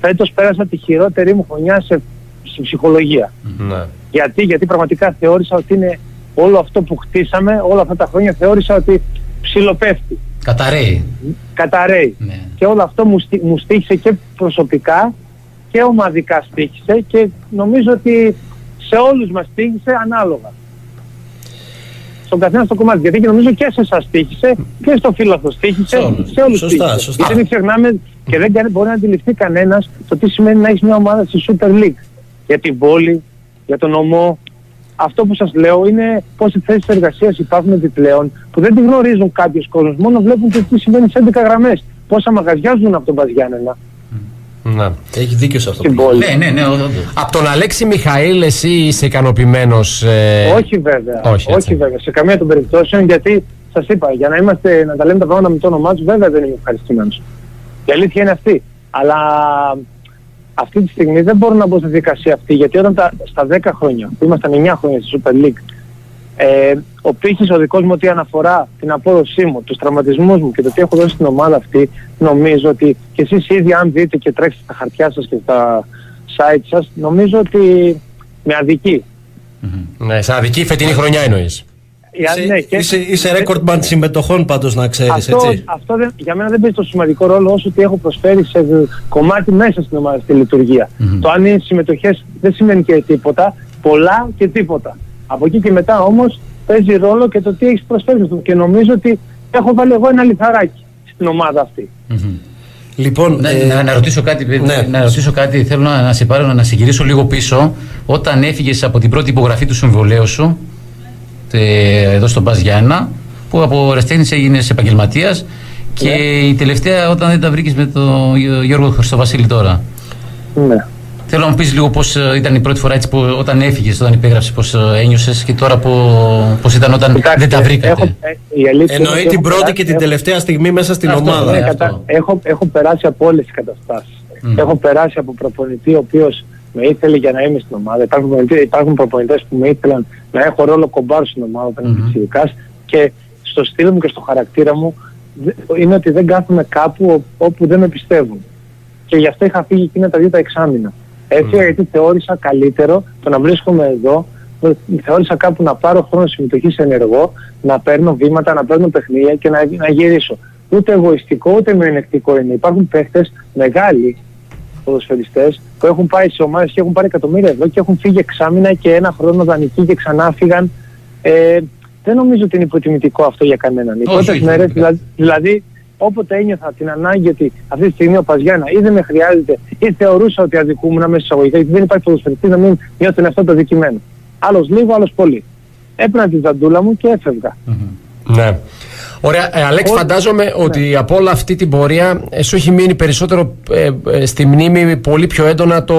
Φέτος πέρασα τη χειρότερη μου χρονιά σε, στη ψυχολογία. Ναι. Γιατί, γιατί πραγματικά θεώρησα ότι είναι όλο αυτό που χτίσαμε, όλα αυτά τα χρόνια θεώρησα ότι ψιλοπέφτει, Καταραίει. καταραίει. Ναι. Και όλο αυτό μου, στή- μου στήχησε και προσωπικά και ομαδικά στήχησε και νομίζω ότι σε όλους μας στήχησε ανάλογα. Στον καθένα στο κομμάτι. Γιατί και νομίζω και σε εσάς στήχησε και στο φίλο στήχησε. Σε όλους. Σε όλους Σωστά, στήχησε. σωστά. Γιατί μην ξεχνάμε και δεν κάνει- μπορεί να αντιληφθεί κανένας το τι σημαίνει να έχεις μια ομάδα στη Super League. Για την πόλη, για τον ομό. Αυτό που σας λέω είναι πόσες θέσεις εργασίας υπάρχουν επιπλέον που δεν τη γνωρίζουν κάποιοι κόσμος. Μόνο βλέπουν και τι συμβαίνει σε 11 γραμμές. Πόσα μαγαζιάζουν από τον Παζιάννενα Ναι. Έχει δίκιο σε αυτό. στην που λέει. πόλη. Ναι, ναι, ναι. ο- ο- Από τον Αλέξη Μιχαήλ, εσύ είσαι ικανοποιημένος. Ε... Όχι βέβαια. όχι, έτσι. βέβαια. Σε καμία των περιπτώσεων γιατί σας είπα, για να, είμαστε, να τα λέμε τα πράγματα με το όνομά τους, βέβαια δεν είμαι ευχαριστημένος. Η αλήθεια είναι αυτή. Αλλά αυτή τη στιγμή δεν μπορώ να μπω στη διαδικασία αυτή γιατί όταν τα, στα 10 χρόνια, που ήμασταν 9 χρόνια στη Super League, ε, ο πύχης ο δικός μου ότι αναφορά την απόδοσή μου, τους τραυματισμούς μου και το τι έχω δώσει στην ομάδα αυτή, νομίζω ότι και εσείς ήδη αν δείτε και τρέξετε στα χαρτιά σας και στα site σας, νομίζω ότι με αδικεί. Ναι, σαν αδική φετινή χρονιά εννοείς. Ε, Είσαι, ναι, και- είσαι, είσαι record band συμμετοχών πάντως να ξέρεις, αυτό, έτσι. αυτό δεν, για μένα δεν παίζει τόσο σημαντικό ρόλο όσο ότι έχω προσφέρει σε κομμάτι μέσα στην ομάδα στη λειτουργία. Μμμ. Το αν είναι συμμετοχές δεν σημαίνει και τίποτα. Πολλά και τίποτα. Από εκεί και μετά όμως παίζει ρόλο και το τι έχεις προσφέρει. στο- Και νομίζω ότι έχω βάλει εγώ ένα λιθαράκι στην ομάδα αυτή. Μμμ. Λοιπόν, Να, ε, να, να ρωτήσω κάτι, ναι. να ρωτήσω κάτι, θέλω να, να σε πάρω να σε γυρίσω λίγο πίσω. Όταν έφυγες από την πρώτη υπογραφή του συμβολέου σου, τε- εδώ στον Πας Γιάννα, που από ρεστέχνης έγινες επαγγελματίας και η τελευταία όταν δεν τα βρήκες με τον Γιώ- Γιώργο Χριστοβασίλη τώρα. Ναι. Θέλω να μου πεις λίγο πώς ήταν η πρώτη φορά έτσι, που, όταν έφυγες, όταν υπέγραψες, πώς ένιωσες και τώρα πώς ήταν όταν Κοιτάξτε, δεν τα βρήκατε; έχω- ε, η αλήθεια είναι εννοεί ότι την έχω πρώτη περάσει- και την έχω- τελευταία στιγμή μέσα στην Αυτό, ομάδα. Ναι, αυτό. κατα... έχω, έχω περάσει από όλες τις καταστάσεις. Μμ. Έχω περάσει από προπονητή ο οποίος με ήθελε για να είμαι στην ομάδα. Υπάρχουν, προπονητές- υπάρχουν προπονητές που με ήθελαν να έχω ρόλο κομπάρου στην ομάδα όταν είμαι Μμμ. φυσικά. Και στο στυλ μου και στο χαρακτήρα μου δε- είναι ότι δεν κάθομαι κάπου ο- όπου δεν με πιστεύουν. Και γι' αυτό είχα φύγει εκείνα τα δύο τα εξάμεινα. Έφυγα γιατί θεώρησα καλύτερο το να βρίσκομαι εδώ. ε, Θεώρησα κάπου να πάρω χρόνο συμμετοχής σε ενεργό, να παίρνω βήματα, να παίρνω παιχνίδια και να, να γυρίσω. Ούτε εγωιστικό ούτε μειονεκτικό είναι. Υπάρχουν παίχτες μεγάλοι ποδοσφαιριστές που έχουν πάει σε ομάδες και έχουν πάρει εκατομμύρια ευρώ και έχουν φύγει εξάμεινα και ένα χρόνο δανεική και ξανά φύγαν. Ε, δεν νομίζω ότι είναι υποτιμητικό αυτό για κανέναν. Οι Όχι, πρώτες όχι, μέρες, όχι. δηλαδή, δηλαδή όποτε ένιωθα την ανάγκη ότι αυτή τη στιγμή ο Παζιάννα ή δεν με χρειάζεται ή θεωρούσα ότι αδικούμουν μέσα εισαγωγικά γιατί δεν υπάρχει ποδοσφαιριστή να μην νιώθουν αυτό το δικημένο. Άλλος λίγο, άλλος πολύ. Έπαιρνα τη ζαντούλα μου και έφευγα. Μμμ. Ναι. Ωραία. Ε, Αλέξη, Ό- φαντάζομαι ότι από όλη αυτή την πορεία ε, σου έχει μείνει περισσότερο ε, ε, στη μνήμη πολύ πιο έντονα το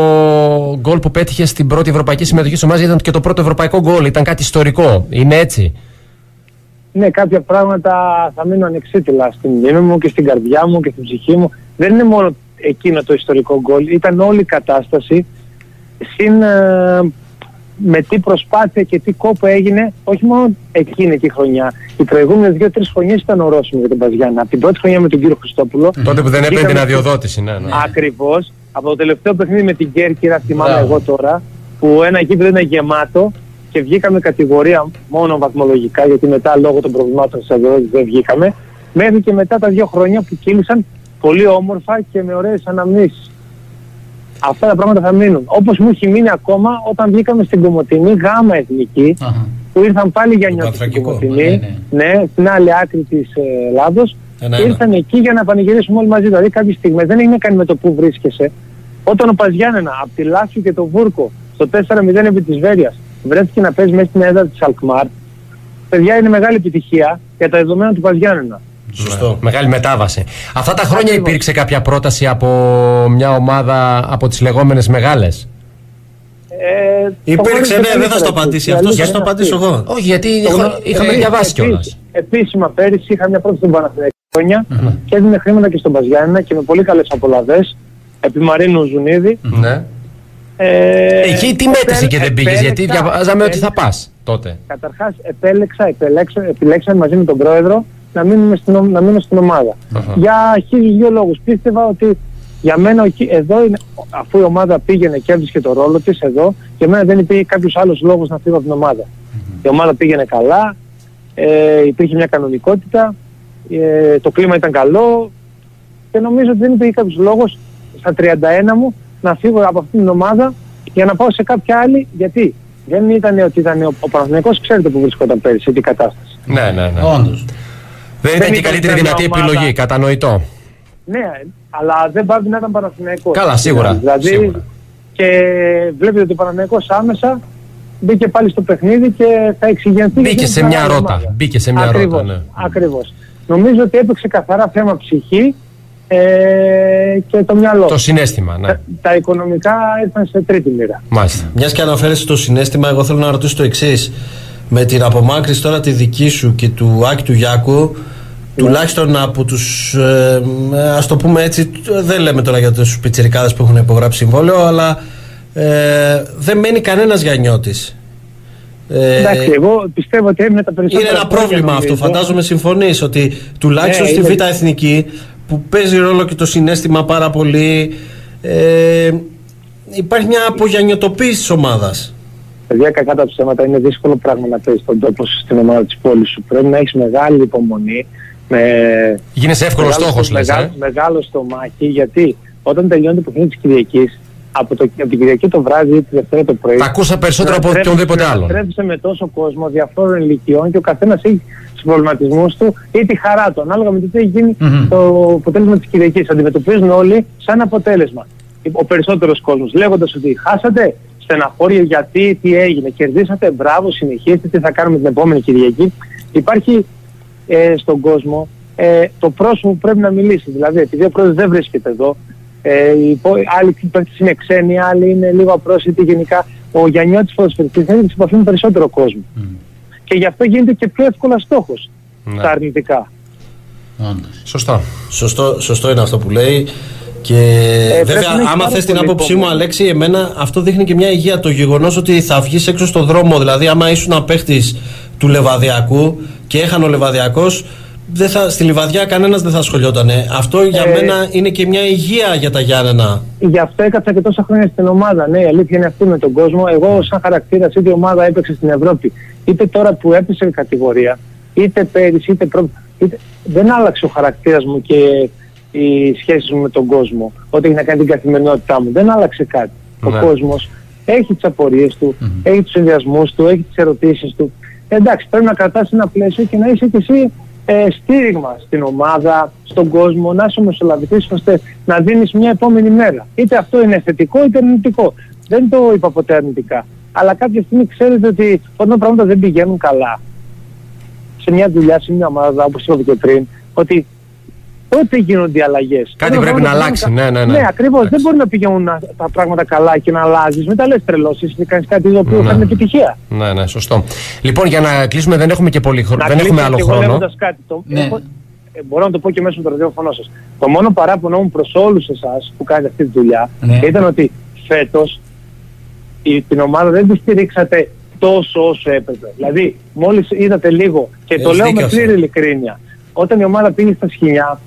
γκολ που πέτυχε στην πρώτη ευρωπαϊκή συμμετοχή στο Μάζι. Ήταν και το πρώτο ευρωπαϊκό γκολ. Ήταν κάτι ιστορικό. Είναι έτσι; Ναι, κάποια πράγματα θα μείνουν ανεξίτηλα στην μνήμη μου και στην καρδιά μου και στην ψυχή μου. Δεν είναι μόνο εκείνο το ιστορικό γκολ, ήταν όλη η κατάσταση συν ε, με τι προσπάθεια και τι κόπο έγινε, όχι μόνο εκείνη τη χρονιά. Οι προηγούμενες δύο-τρεις χρονιές ήταν ορόσημο για τον Παζιάννα. Από την πρώτη χρονιά με τον κύριο Χριστόπουλο, Τότε που δεν έπαιρνε Βγήκαμε- την αδειοδότηση. Ναι, ναι. Ακριβώς. Από το τελευταίο παιχνίδι με την Κέρκυρα, θυμάμαι Μπράβο. εγώ τώρα, που ένα γήπεδο ήταν γεμάτο και βγήκαμε κατηγορία μόνο βαθμολογικά, γιατί μετά λόγω των προβλημάτων της αδειοδότηση δεν βγήκαμε. Μέχρι και μετά τα δύο χρόνια που κύλησαν πολύ όμορφα και με ωραίες αναμνήσεις. Αυτά τα πράγματα θα μείνουν. Όπως μου έχει μείνει ακόμα όταν βγήκαμε στην Κομωτινή γάμα εθνική, Αχα. που ήρθαν πάλι για Το νιώτη στην Πανθρακικό. Κομωτινή, Ναι, ναι, στην άλλη άκρη της ε, Ελλάδος. Ένα, Και ένα. ήρθαν εκεί για να πανηγυρίσουμε όλοι μαζί. Δηλαδή, κάποιες στιγμές δεν έχει να κάνει με το που βρίσκεσαι. Όταν ο Παζιάννενα από τη Λάσιο και το Βούρκο στο 4-0 επί της Βέρεια βρέθηκε να παίζει μέσα στην έδρα της Αλκμάρ, παιδιά είναι μεγάλη επιτυχία για τα δεδομένα του Παζιάννενα. Σωστό. Ναι, Μεγάλη μετάβαση. Αυτά τα χρόνια Ακριβώς. υπήρξε κάποια πρόταση από μια ομάδα από τις λεγόμενες μεγάλες; Ε, Ε, Υπήρξε, το ναι, γνώριζε δεν θα στο καλύτερα απαντήσει έτσι. αυτό, Η θα αλήθεια στο είναι απαντήσω αυτή. εγώ. Όχι, γιατί Το είχα- γνω- είχαμε ε, διαβάσει κιόλας. επίσης- Επίσημα πέρυσι είχα μια πρόταση στον Παναθηναϊκό χρόνια και έδινε χρήματα και στον Παζιάννα και με πολύ καλές απολαβές επί Μαρίνου Ζουνίδη. Ναι. Ε, Εκεί τι μέτρησε επέλε- και δεν πήγες, γιατί επέλεξα- διαβάζαμε ότι θα επέλεξα- πας τότε. Καταρχάς επέλεξα, επέλεξα, επιλέξαμε μαζί με τον πρόεδρο να μείνουμε στην, ο- να μείνω στην ομάδα. Αχα. Για χίλιους δύο λόγους. Πίστευα ότι για μένα εκεί- εδώ είναι, αφού η ομάδα πήγαινε και έβρισκε το ρόλο της εδώ, για μένα δεν υπήρχε κάποιος άλλος λόγος να φύγω από την ομάδα. Η ομάδα πήγαινε καλά, ε, υπήρχε μια κανονικότητα, ε, το κλίμα ήταν καλό και νομίζω ότι δεν υπήρχε κάποιος λόγος στα 31 μου να φύγω από αυτήν την ομάδα για να πάω σε κάποια άλλη. Γιατί δεν ήταν ότι ήταν ο, ο Παναθηναϊκός, ξέρετε που βρισκόταν πέρυσι, σε τι κατάσταση. Ναι, ναι, ναι. Όντως. Δεν ήταν και η ήταν καλύτερη μια δυνατή ομάδα. επιλογή, κατανοητό. Ναι, αλλά δεν πάει να ήταν Παναθηναϊκός. Καλά, σίγουρα, Δηλαδή, σίγουρα. και βλέπετε ότι ο Παναθηναϊκός άμεσα μπήκε πάλι στο παιχνίδι και θα εξηγενθεί. Μπήκε γιατί σε είναι μια μεγάλη ρότα. ομάδα. Μπήκε σε μια Ακριβώς, ρότα, ναι. Ακριβώς. Νομίζω ότι έπαιξε καθαρά θέμα ψυχή ε, και το μυαλό. Το συνέστημα, ναι. τα, τα οικονομικά ήρθαν σε τρίτη μοίρα. Μάλιστα. Μιας και αναφέρεσαι στο συνέστημα, εγώ θέλω να ρωτήσω το εξής. Με την απομάκρυση τώρα τη δική σου και του Άκη του Γιάκου, τουλάχιστον από τους. Ε, Α το πούμε έτσι, δεν λέμε τώρα για τους πιτσιρικάδες που έχουν υπογράψει συμβόλαιο, αλλά ε, δεν μένει κανένας Γιαννιώτη. Ε, Εντάξει, εγώ πιστεύω ότι έμεινε τα περισσότερα. είναι ένα χρόνια, πρόβλημα αυτό. νομίζω. Φαντάζομαι συμφωνείς ότι τουλάχιστον Ναι, στη είναι- Β' Εθνική που παίζει ρόλο και το συνέστημα πάρα πολύ. Ε, υπάρχει μια απογιανιωτοποίηση της ομάδας. Παιδιά, κακά τα ψέματα είναι δύσκολο πράγμα να παίζεις τον τόπο σου στην ομάδα της πόλης σου. Πρέπει να έχεις μεγάλη υπομονή. Με Γίνεσαι εύκολος μεγάλο- στόχος, λες. μεγά- Ε; Μεγάλο στομάχι, γιατί όταν τελειώνει το παιχνίδι της Κυριακής, από, το, από την Κυριακή το βράδυ ή τη Δευτέρα το πρωί. Τα ακούσα περισσότερο από οποιονδήποτε άλλον. Τρέφεσαι με τόσο κόσμο διαφόρων ηλικιών και ο καθένας έχει του προβληματισμούς του ή τη χαρά του. Ανάλογα με το τι έχει γίνει Μμμ. το αποτέλεσμα της Κυριακής. Αντιμετωπίζουν όλοι σαν αποτέλεσμα. Ο περισσότερος κόσμος λέγοντας ότι χάσατε, στεναχώρια γιατί, τι έγινε, κερδίσατε, μπράβο, συνεχίστε, τι θα κάνουμε την επόμενη Κυριακή. Υπάρχει ε, στον κόσμο ε, το πρόσωπο που πρέπει να μιλήσει. Δηλαδή, επειδή ο πρόεδρος δεν βρίσκεται εδώ, ε, οι υπό- άλλοι παίκτες είναι ξένοι, άλλοι είναι λίγο απρόσιτοι γενικά. Ο Γιαννιώτης Ποδοσφαιριστής δεν έχει σε επαφή με περισσότερο κόσμο. Και γι' αυτό γίνεται και πιο εύκολα στόχος Ναι. στα αρνητικά. Όντως. Σωστό. Σωστό, σωστό είναι αυτό που λέει. Και πρέπει βέβαια, να έχει άμα πάρα θες την πολύ άποψή μου, υπομονή. Αλέξη, εμένα αυτό δείχνει και μια υγεία. Το γεγονός ότι θα βγεις έξω στον δρόμο. Δηλαδή, άμα ήσουν παίχτη του Λεβαδιακού και έχανε ο Λεβαδιακός, δεν θα, στη Λιβαδιά κανένας δεν θα ασχολιότανε. Αυτό για Ε, μένα είναι και μια υγεία για τα Γιάννενα. Γι' αυτό έκατσα και τόσα χρόνια στην ομάδα. Ναι, η αλήθεια είναι αυτή με τον κόσμο. Εγώ, σαν χαρακτήρας, είτε η ομάδα έπαιξε στην Ευρώπη, είτε τώρα που έπεσε η κατηγορία, είτε πέρυσι, είτε προ... είτε... Δεν άλλαξε ο χαρακτήρας μου και οι σχέσεις μου με τον κόσμο. Ό,τι έχει να κάνει την καθημερινότητά μου. Δεν άλλαξε κάτι. Ναι. Ο κόσμος έχει τις απορίες του, έχει τους ενδιασμούς του, έχει τις ερωτήσεις του. Εντάξει, πρέπει να κρατάς ένα πλαίσιο και να είσαι κι εσύ ε, στήριγμα στην ομάδα, στον κόσμο, να είσαι μεσολαβητής ώστε να δίνεις μια επόμενη μέρα. Είτε αυτό είναι θετικό είτε αρνητικό. Δεν το είπα ποτέ αρνητικά. Αλλά κάποια στιγμή ξέρετε ότι όταν τα πράγματα δεν πηγαίνουν καλά, σε μια δουλειά, σε μια ομάδα, όπως είπα και πριν, ότι τότε γίνονται οι αλλαγές. Κάτι Όταν πρέπει τα να πράγματα αλλάξει, πηγαίνουν ναι, κα- ναι, ναι. Ναι, ακριβώς. Δεν Εντάξει. μπορεί να πηγαίνουν να- τα πράγματα καλά και να αλλάζεις. Μετά λες τρελώσεις και κάνεις κάτι το οποίο Ναι. θα είναι επιτυχία. Ναι, ναι, σωστό. Λοιπόν, για να κλείσουμε, δεν έχουμε και πολύ χρόνο. Να Δεν έχουμε κλείσω άλλο και εγώ χρόνο. λέγοντας κάτι. Το, Ναι. έχω- ε, μπορώ να το πω και μέσω του ραδιόφωνο σας. Το μόνο παράπονο μου προς όλους εσάς που κάνετε αυτή τη δουλειά Ναι. ήταν ότι φέτος η, την ομάδα δεν τη στηρίξατε τόσο όσο έπρεπε. Δηλαδή, μόλις είδατε λίγο, και το Έχεις λέω δίκιο με αυτό. πλήρη ειλικρίνεια, όταν η ομάδα πήγε στα σκηνιά,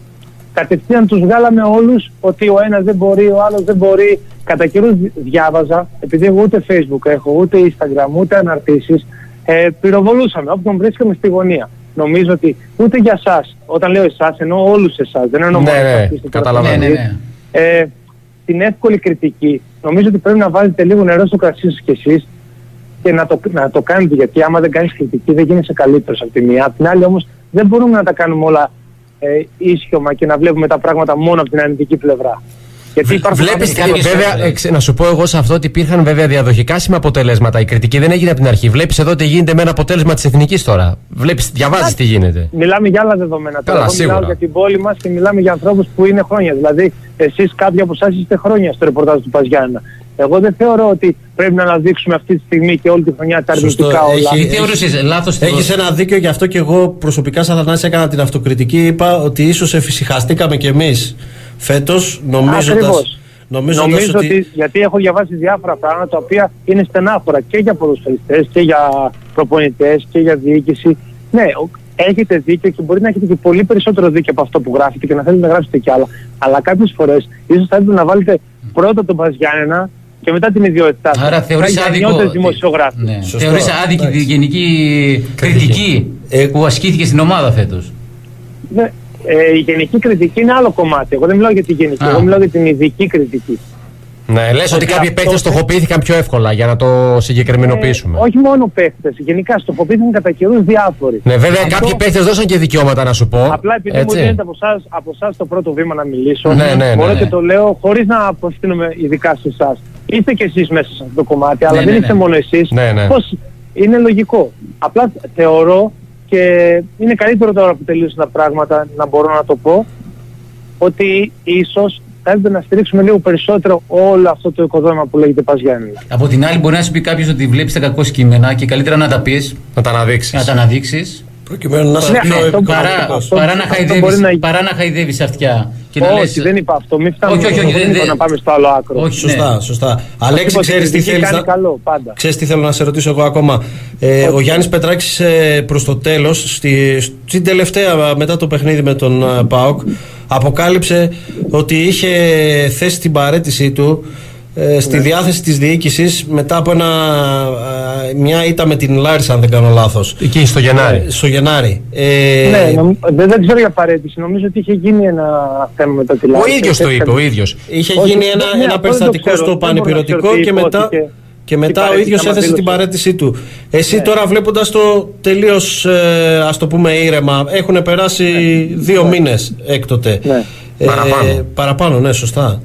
κατευθείαν τους βγάλαμε όλους ότι ο ένας δεν μπορεί, ο άλλος δεν μπορεί. Κατά καιρούς διάβαζα, επειδή εγώ ούτε facebook έχω, ούτε instagram, ούτε αναρτήσεις, ε, πυροβολούσαμε όποιον βρίσκαμε στη γωνία. Νομίζω ότι ούτε για εσάς, όταν λέω εσάς εννοώ όλους εσάς, δεν εννοώ Ναι, μόνο ναι, εσάς που είστε τώρα καταλαβαίνω. Ναι, στην ναι, Ευρώπη. ναι. Ε, την εύκολη κριτική, νομίζω ότι πρέπει να βάλετε λίγο νερό στο κρασί σας κι εσείς και να το, να το κάνετε γιατί άμα δεν κάνεις κριτική δεν γίνεσαι καλύτερος από τη μία. Απ' την άλλη όμως δεν μπορούμε να τα κάνουμε όλα ε, ίσιομα και να βλέπουμε τα πράγματα μόνο από την αρνητική πλευρά. Γιατί υπάρχουν Βλέπεις, άνθρωποι κάποιες βέβαια, φορές. εξ- να σου πω εγώ σε αυτό ότι υπήρχαν βέβαια διαδοχικά σήμα αποτελέσματα. Η κριτική δεν έγινε από την αρχή. Βλέπεις εδώ τι γίνεται με ένα αποτέλεσμα της εθνικής τώρα. Βλέπεις, διαβάζεις τι γίνεται. Μιλάμε για άλλα δεδομένα. Τώρα, Καλά, εγώ μιλάω σίγουρα. για την πόλη μας και μιλάμε για ανθρώπους που είναι χρόνια. Δηλαδή, εσείς κάποιοι από εσάς είστε χρόνια στο ρεπορτάζ του Παζιάννα. Εγώ δεν θεωρώ ότι πρέπει να αναδείξουμε αυτή τη στιγμή και όλη τη χρονιά τα Σωστό. αρνητικά όλα. Έχει- Τι θεωρούσες, λάθος Έχεις ένα δίκιο γι' αυτό και εγώ προσωπικά σαν Θανάση έκανα την αυτοκριτική. Είπα ότι ίσως εφησυχαστήκαμε κι εμείς φέτος νομίζοντα. Ακριβώς. Νομίζω ότι... γιατί έχω διαβάσει διάφορα πράγματα τα οποία είναι στενάφορα και για ποδοσφαιριστές και για προπονητές και για διοίκηση. Ναι, ο- έχετε δίκιο και μπορεί να έχετε και πολύ περισσότερο δίκιο από αυτό που γράφετε και να θέλετε να γράψετε κι άλλα. Αλλά κάποιες φορές ίσως θα έπρεπε να βάλετε πρώτα τον Παζιάννενα και μετά την ιδιότητά σας. Άρα θεωρείς Σαν άδικο. γεννιώτες δημοσιογράφοι. Ναι. Σωστό. Θεωρείς άδικη τη Εντάξει. γενική κριτική Ε, που ασκήθηκε στην ομάδα φέτος. Ναι, ε, η γενική κριτική είναι άλλο κομμάτι. Εγώ δεν μιλάω για τη γενική, Α. εγώ μιλάω για την ειδική κριτική. Ναι, λες ότι Ότι κάποιοι αυτό παίχτε θε- στοχοποιήθηκαν πιο εύκολα για να το συγκεκριμενοποιήσουμε. Ε, όχι μόνο παίχτες, γενικά στοχοποιήθηκαν κατά καιρούς διάφοροι. Ναι, βέβαια Αυτό- κάποιοι παίχτε δώσαν και δικαιώματα να σου πω. Απλά επειδή μου έτσι. δίνετε από εσάς, από εσάς το πρώτο βήμα να μιλήσω, Ναι, ναι, μπορώ ναι. και το λέω χωρίς να αποστείλουμε ειδικά σε εσάς. Είστε και εσείς μέσα σε αυτό το κομμάτι, αλλά Ναι, δεν ναι, είστε ναι. μόνο εσείς. Ναι, ναι. Πώς είναι λογικό. Απλά θεωρώ και είναι καλύτερο τώρα που τελείωσαν τα πράγματα να μπορώ να το πω ότι ίσως θα έπρεπε να στηρίξουμε λίγο περισσότερο όλο αυτό το οικοδόμημα που λέγεται Παζιάννη. Από την άλλη, μπορεί να σου πει κάποιος ότι βλέπεις τα κακό κείμενα και καλύτερα να τα πεις, Να τα αναδείξεις. να τα αναδείξεις. Προκειμένου να είσαι Ναι, πιο αυτό Παρά, επικοινωνικός. αυτό- παρά, να αυτό χαϊδεύεις, μπορεί να- παρά να χαϊδεύεις αυτιά. Και να όχι, λες, δεν είπα αυτό. Μην φτάνουμε Όχι, όχι, όχι, δεν δεν- είπα δεν- να πάμε στο άλλο άκρο. Όχι, Σωστά, ναι. σωστά. Αλέξη, Είπα ότι ξέρεις η τι κριτική θέλεις κάνει να. καλό, πάντα. Ξέρεις τι θέλω να σε ρωτήσω εγώ ακόμα. Ε, ο Γιάννης Πετράκης ε, προς το τέλος, στη, στην τελευταία μετά το παιχνίδι με τον ε, ΠΑΟΚ, αποκάλυψε ότι είχε θέσει την παρέτησή του ε, στη Ναι. διάθεση της διοίκησης μετά από ένα, ε, μια ήττα με την Λάρισα αν δεν κάνω λάθος Εκεί στο Γενάρη. ε, στο Γενάρη ε, Ναι, νομ- δεν, δεν ξέρω για παρέτηση. Νομίζω ότι είχε γίνει ένα θέμα μετά τη Ο Λάρισα. ίδιο το είπε, ο ίδιος. Είχε Όχι, γίνει ναι, ένα, ναι, ένα αυτό δεν το περιστατικό ξέρω. στο Δεν μπορώ να πανεπιρωτικό ξέρω τι και μετά, υπόθηκε. και Τι μετά ο παρέτηση ίδιος άμα έθεσε την δήλωσε. παρέτησή του. Εσύ Ναι. τώρα βλέποντας το τελείως, ε, ας το πούμε ήρεμα, έχουν περάσει δύο μήνες έκτοτε. Ναι. Παραπάνω. παραπάνω, ναι, σωστά.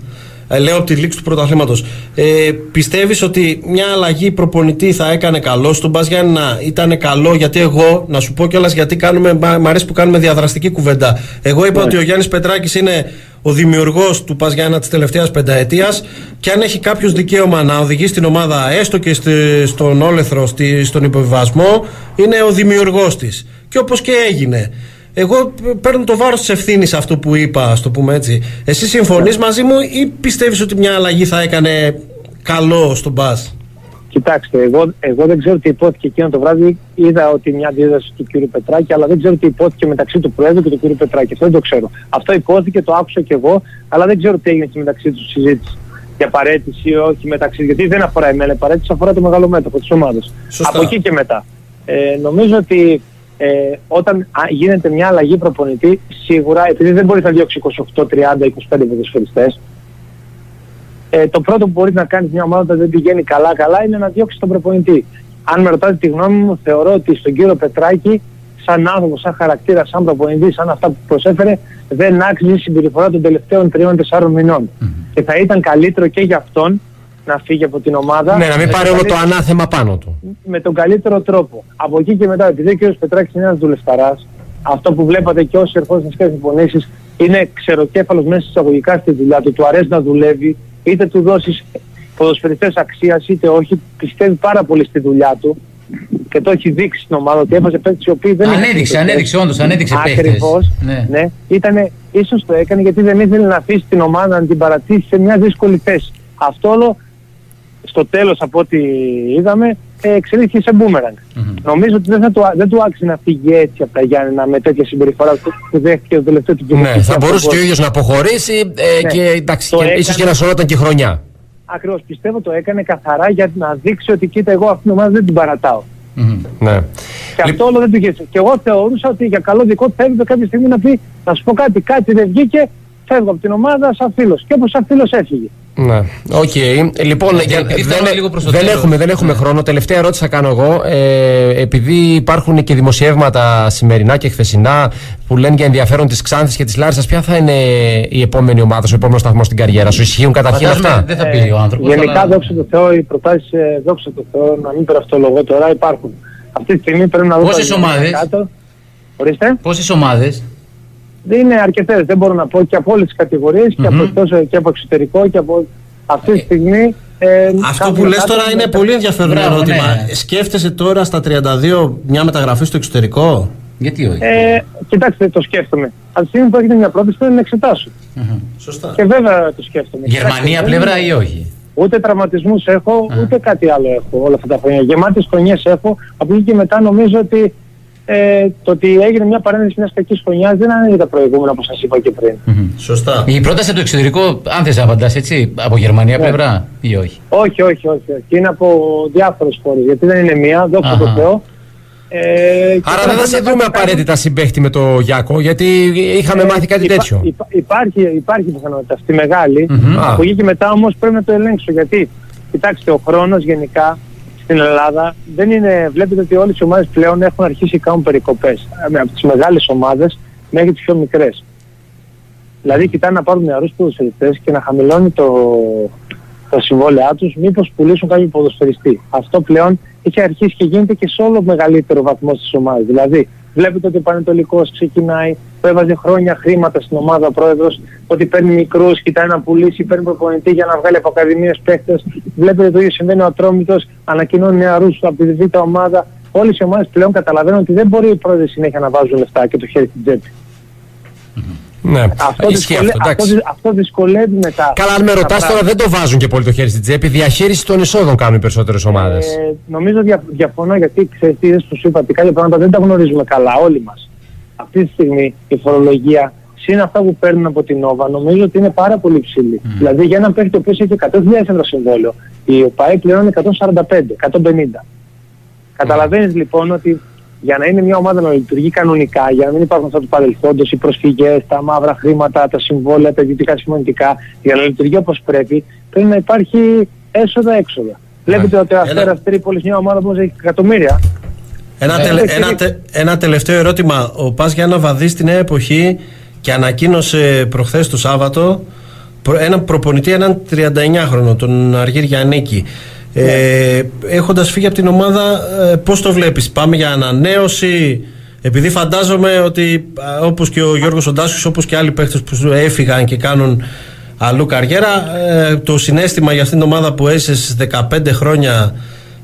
Ε, λέω από τη λήξη του πρωταθλήματος. Ε, πιστεύεις ότι μια αλλαγή προπονητή θα έκανε καλό στον Μπας Γιάννη να ήταν καλό γιατί εγώ, να σου πω κιόλας γιατί κάνουμε, μ' μ' αρέσει που κάνουμε διαδραστική κουβέντα. Εγώ είπα Ναι. ότι ο Γιάννης Πετράκης είναι ο δημιουργός του Πας Γιάννα της τελευταίας πενταετίας και αν έχει κάποιος δικαίωμα να οδηγεί στην ομάδα έστω και στη- στον όλεθρο, στη, στον υποβιβασμό είναι ο δημιουργός της. Και όπως και έγινε. Εγώ παίρνω το βάρος της ευθύνης αυτό που είπα, ας το πούμε έτσι. Εσύ συμφωνείς μαζί μου ή πιστεύεις ότι μια αλλαγή θα έκανε καλό στον Μπας; Κοιτάξτε, εγώ, εγώ δεν ξέρω τι υπόθηκε εκείνο το βράδυ. Είδα ότι μια αντίδραση του κ. Πετράκη, αλλά δεν ξέρω τι υπόθηκε μεταξύ του Προέδρου και του κ. Πετράκη. Αυτό δεν το ξέρω. Αυτό υπόθηκε, το άκουσα κι εγώ, αλλά δεν ξέρω τι έγινε και μεταξύ τους συζήτηση. Για παρέτηση ή όχι μεταξύ. Γιατί δεν αφορά εμένα, η παρέτηση αφορά το μεγάλο μέτωπο της ομάδας. Σωστά. Από εκεί και μετά. Ε, νομίζω ότι ε, όταν α, γίνεται μια αλλαγή προπονητή, σίγουρα, επειδή δεν μπορεί να διώξει 28, 30, 25 ποδοσφαιριστές, ε, το πρώτο που μπορεί να κάνει μια ομάδα όταν δεν πηγαίνει καλά-καλά είναι να διώξει τον προπονητή. Αν με ρωτάτε τη γνώμη μου, θεωρώ ότι στον κύριο Πετράκη, σαν άνθρωπο, σαν χαρακτήρα, σαν προπονητή, σαν αυτά που προσέφερε, δεν άξιζε η συμπεριφορά των τελευταίων τριών-τεσσάρων μηνών. Και θα ήταν καλύτερο και για αυτόν να φύγει από την ομάδα. Ναι, να μην με πάρει τον όλο το καλύ- ανάθεμα πάνω του. με τον καλύτερο τρόπο. Από εκεί και μετά, επειδή ο κ. Πετράκης είναι ένας δουλευταράς, αυτό που βλέπατε και όσοι ερχόντουσαν στις εκπονήσεις, είναι ξεροκέφαλος μέσα εισαγωγικά στη δουλειά του, του αρέσει να δουλεύει, είτε του δώσεις ποδοσφαιριστές αξίας είτε όχι, πιστεύει πάρα πολύ στη δουλειά του και το έχει δείξει στην ομάδα ότι έβαζε παίκτες οι οποίοι δεν Ανέδειξε, είχαν ανέδειξε όντως, ανέδειξε παίχτες. Ακριβώς. Ναι. Ναι. Ήτανε, ίσως το έκανε γιατί δεν ήθελε να αφήσει την ομάδα να την παρατήσει σε μια δύσκολη θέση. Αυτό όλο στο τέλος από ό,τι είδαμε ε, εξελίχθηκε σε μπούμεραγκ. Μμμ. Νομίζω ότι δεν, θα του, δεν του άξιζε να φύγει έτσι από τα Γιάννενα με τέτοια συμπεριφορά που, που δέχτηκε το τελευταίο του Ναι, κοινωνικό θα μπορούσε από- και ο ίδιος να αποχωρήσει ε, Ναι. και εντάξει, Το και, έκανε. ίσως και να σωρόταν και χρονιά. Ακριβώς πιστεύω το έκανε καθαρά για να δείξει ότι κοίτα εγώ αυτήν την ομάδα δεν την παρατάω. Μμμ. Ναι. Και αυτό όλο δεν του γύρισε. Και εγώ θεωρούσα ότι για καλό δικό του θα έπρεπε κάποια στιγμή να πει να σου πω κάτι, κάτι δεν βγήκε, φεύγω από την ομάδα σαν φίλος. Και όπως σαν φίλος έφυγε. Ναι, οκ. Λοιπόν, Ναι, για- επειδή δεν, φτάνουμε λίγο προς το δεν τέλος. έχουμε, δεν έχουμε Ναι. χρόνο. Τελευταία ερώτηση θα κάνω εγώ. Ε, επειδή υπάρχουν και δημοσιεύματα σημερινά και χθεσινά που λένε για ενδιαφέρον της Ξάνθης και της Λάρισας, ποια θα είναι η επόμενη ομάδα, ο επόμενος σταθμός στην καριέρα σου; Ισχύουν καταρχήν Φαντάζομαι αυτά; δεν θα πει ο άνθρωπος. Γενικά, αλλά- δόξα τω Θεώ, οι προτάσεις, ε, δόξα τω Θεώ, να μην περιαυτολογώ τώρα, υπάρχουν. Αυτή τη στιγμή πρέπει να δω... Πόσες τα ομάδες; κάτω. Ορίστε. Πόσες ομάδες; Δεν είναι αρκετές, δεν μπορώ να πω και από όλες τις κατηγορίες και, από Μμμ. εκτός, ε, και από εξωτερικό και από... Αυτή Ε. τη στιγμή Ε, Αυτό κάποιοι που λες κάτω τώρα με είναι τα- πολύ ενδιαφέρον Μπράβο, ερώτημα. ναι. Σκέφτεσαι τώρα στα 32 μια μεταγραφή στο εξωτερικό; Γιατί όχι; Ε, κοιτάξτε, το σκέφτομαι. Από τη στιγμή που έχετε μια πρόταση, θέλω να εξετάσω. Μμμ. Σωστά. Και βέβαια το σκέφτομαι. Γερμανία Κοιτάξτε, πλευρά δεν- ή όχι; Ούτε τραυματισμούς έχω, ούτε κάτι άλλο έχω όλα αυτά τα χρόνια. Γεμάτες χρονιές έχω. Από εκεί και μετά νομίζω ότι ε, το ότι έγινε μια παρένθεση μιας κακής χρονιάς δεν είναι τα προηγούμενα, όπως σας είπα και πριν. Μμμ. Σωστά. Η πρόταση από το εξωτερικό, αν θες να απαντάς έτσι, από Γερμανία Ναι. πλευρά ή όχι; Όχι, όχι, όχι. όχι. Είναι από διάφορες χώρες. Γιατί δεν είναι μία, δόξα Αχα. τω Θεώ. Ε, και Άρα τώρα δεν θα σε πρέπει να δούμε κάνω- απαραίτητα συμπέχτη με το Γιάκο, γιατί είχαμε Ε, μάθει κάτι υπά- τέτοιο. υπά- υπάρχει, υπάρχει πιθανότητα αυτή μεγάλη. Μμμ. Α. Από εκεί και μετά όμως πρέπει να το ελέγξω. Γιατί, κοιτάξτε, ο χρόνος γενικά στην Ελλάδα δεν είναι. Βλέπετε ότι όλες οι ομάδες πλέον έχουν αρχίσει να κάνουν περικοπές. Από τις μεγάλες ομάδες μέχρι τις πιο μικρές. Δηλαδή, κοιτάνε να πάρουν νεαρούς ποδοσφαιριστές και να χαμηλώνει το, τα συμβόλαιά τους, μήπως πουλήσουν κάποιο ποδοσφαιριστή. Αυτό πλέον έχει αρχίσει και γίνεται και σε όλο μεγαλύτερο βαθμό στις ομάδες. Δηλαδή, βλέπετε ότι ο Πανετολικός ξεκινάει, που έβαζε χρόνια χρήματα στην ομάδα ο πρόεδρος, ότι παίρνει μικρούς, κοιτάει να πουλήσει, παίρνει προπονητή για να βγάλει από ακαδημίες παίχτε. Βλέπετε το ίδιο συμβαίνει ο Ατρόμητος, ανακοινώνει νεαρού από τη β' ομάδα. Όλες οι ομάδες πλέον καταλαβαίνουν ότι δεν μπορεί οι πρόεδροι συνέχεια να βάζουν λεφτά και το χέρι στην τσέπη. Ναι, Αυτό, ισχύει δυσκολε... αυτό, αυτό, εντάξει. δυ- αυτό δυσκολεύει μετά. Καλά, αν με τα ρωτάς τώρα, πράγματα. δεν το βάζουν και πολύ το χέρι στην τσέπη. Διαχείριση των εισόδων κάνουν οι περισσότερες ομάδες. Ε, νομίζω δια, διαφωνώ γιατί ξέρετε, είδες που σου είπα ότι κάποια πράγματα δεν τα γνωρίζουμε καλά όλοι μας. Αυτή τη στιγμή η φορολογία συν αυτά που παίρνουν από την Νόβα νομίζω ότι είναι πάρα πολύ ψηλή. Δηλαδή για έναν παίχτη ο οποίος έχει 100.000 ευρώ συμβόλαιο η ΟΠΑΕ πληρώνει 145, 150. Καταλαβαίνεις λοιπόν ότι για να είναι μια ομάδα να λειτουργεί κανονικά, για να μην υπάρχουν αυτά του παρελθόντος, οι προσφυγές, τα μαύρα χρήματα, τα συμβόλαια, τα ιδιωτικά συμφωνητικά, για να λειτουργεί όπως πρέπει, πρέπει να υπάρχει έσοδα-έξοδα. Βλέπετε ότι ο Αστέρας Τρίπολης μια ομάδα που έχει εκατομμύρια. Ένα, Ναι. τελε- Ε, ένα, τε- ένα τελευταίο ερώτημα. Ο Πας Γιάννα Βαδί στη νέα εποχή και ανακοίνωσε προχθές το Σάββατο προ- έναν προπονητή, έναν 39χρονο, τον Αργύρ Γιαννίκη. Ε, έχοντας φύγει από την ομάδα, ε, πώς το βλέπεις, πάμε για ανανέωση, επειδή φαντάζομαι ότι α, όπως και ο Γιώργος Οντάσκης, όπως και άλλοι παίχτες που σου έφυγαν και κάνουν αλλού καριέρα, ε, το συνέστημα για αυτήν την ομάδα που έζησες στις 15 χρόνια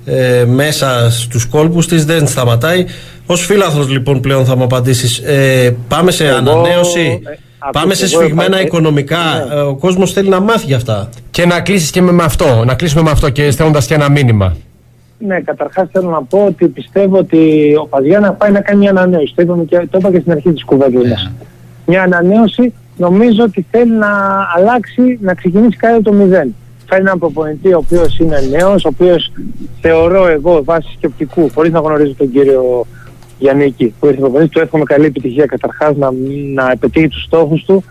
ε, μέσα στους κόλπους της δεν σταματάει. Ως φίλαθλος λοιπόν πλέον θα μου απαντήσεις. Ε, πάμε σε Εγώ, ανανέωση, ε, από πάμε σε εγώ σφιγμένα επα- οικονομικά. ναι. Ε, ο κόσμος θέλει να μάθει γι' αυτά. Και να κλείσεις και με, με αυτό. Να κλείσουμε με αυτό και στέλνοντας και ένα μήνυμα. Ναι, καταρχάς θέλω να πω ότι πιστεύω ότι ο Παζιάννα πάει να κάνει μια ανανέωση. Το, είπαμε και, το είπα και στην αρχή της κουβέντας μας. Μια ανανέωση νομίζω ότι θέλει να αλλάξει, να ξεκινήσει κάτι από το μηδέν. Φέρνει έναν προπονητή ο οποίος είναι νέος, ο οποίος θεωρώ εγώ βάσει σκεπτικού, χωρίς να γνωρίζω τον κύριο Γιάννικη που ήρθε προπονητής, του εύχομαι καλή επιτυχία καταρχάς να, να πετύχει τους στόχους του,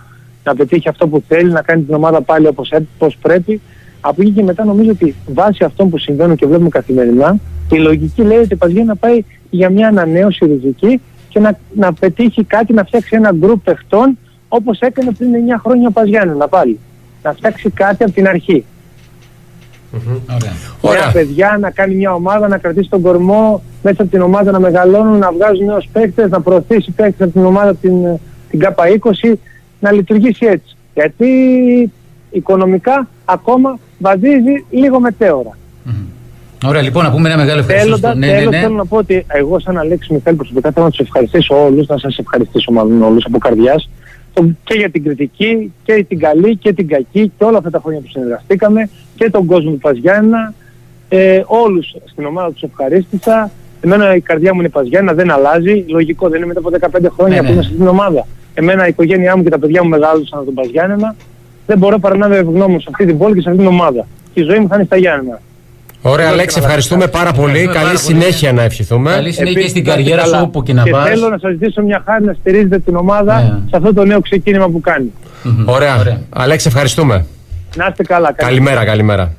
να πετύχει αυτό που θέλει, να κάνει την ομάδα πάλι όπως, έ- όπως πρέπει. Από εκεί και μετά νομίζω ότι βάσει αυτών που συμβαίνουν και βλέπουμε καθημερινά, η λογική λέει ότι πας να πάει για μια ανανέωση ριζική και να, να πετύχει κάτι, να φτιάξει ένα γκρουπ παιχτών όπως έκανε πριν 9 χρόνια ο Παζιάννενα πάλι. Να φτιάξει κάτι από την αρχή. Ωραία. Νέα Ωραία. παιδιά, να κάνει μια ομάδα, να κρατήσει τον κορμό μέσα από την ομάδα να μεγαλώνουν, να βγάζουν νέους παίκτες, να προωθήσει παίκτες από την ομάδα την, την ΚΑΠΑ 20, να λειτουργήσει έτσι. Γιατί οικονομικά ακόμα βαδίζει λίγο μετέωρα. Μμμ. Ωραία, λοιπόν, να πούμε ένα μεγάλο ευχαριστώ. Τέλος, στο- Ναι, ναι, τέλος ναι. θέλω να πω ότι εγώ σαν Αλέξη Μιχάλη προσωπικά θέλω να τους ευχαριστήσω όλους, να σας ευχαριστήσω μάλλον όλους από καρδιάς το- και για την κριτική και την καλή και την κακή και όλα αυτά τα χρόνια που συνεργαστήκαμε και τον κόσμο του Παζιάννα ε, όλους στην ομάδα τους ευχαρίστησα. Εμένα η καρδιά μου είναι Παζιάννα, δεν αλλάζει. Λογικό δεν είναι μετά από 15 χρόνια Ναι, που ναι. είμαι σε αυτήν την ομάδα. Εμένα η οικογένειά μου και τα παιδιά μου μεγάλωσαν από τον Παζιάννα δεν μπορώ παρά να είμαι ευγνώμων σε αυτή την πόλη και σε αυτή την ομάδα. Και η ζωή μου θα είναι στα Γιάννενα Ωραία, Ευχαριστώ Αλέξη, ευχαριστούμε πάρα πολύ. Ευχαριστούμε Καλή πάρα πολύ. συνέχεια να ευχηθούμε. Καλή συνέχεια και Επίσης, στην να είστε καριέρα σου καλά. όπου και να και πας. θέλω να σας ζητήσω μια χάρη να στηρίζετε την ομάδα Ναι. σε αυτό το νέο ξεκίνημα που κάνει. Μμμ. Ωραία. Αλέξη, ευχαριστούμε. Να είστε καλά. Καλή Καλημέρα, καλημέρα.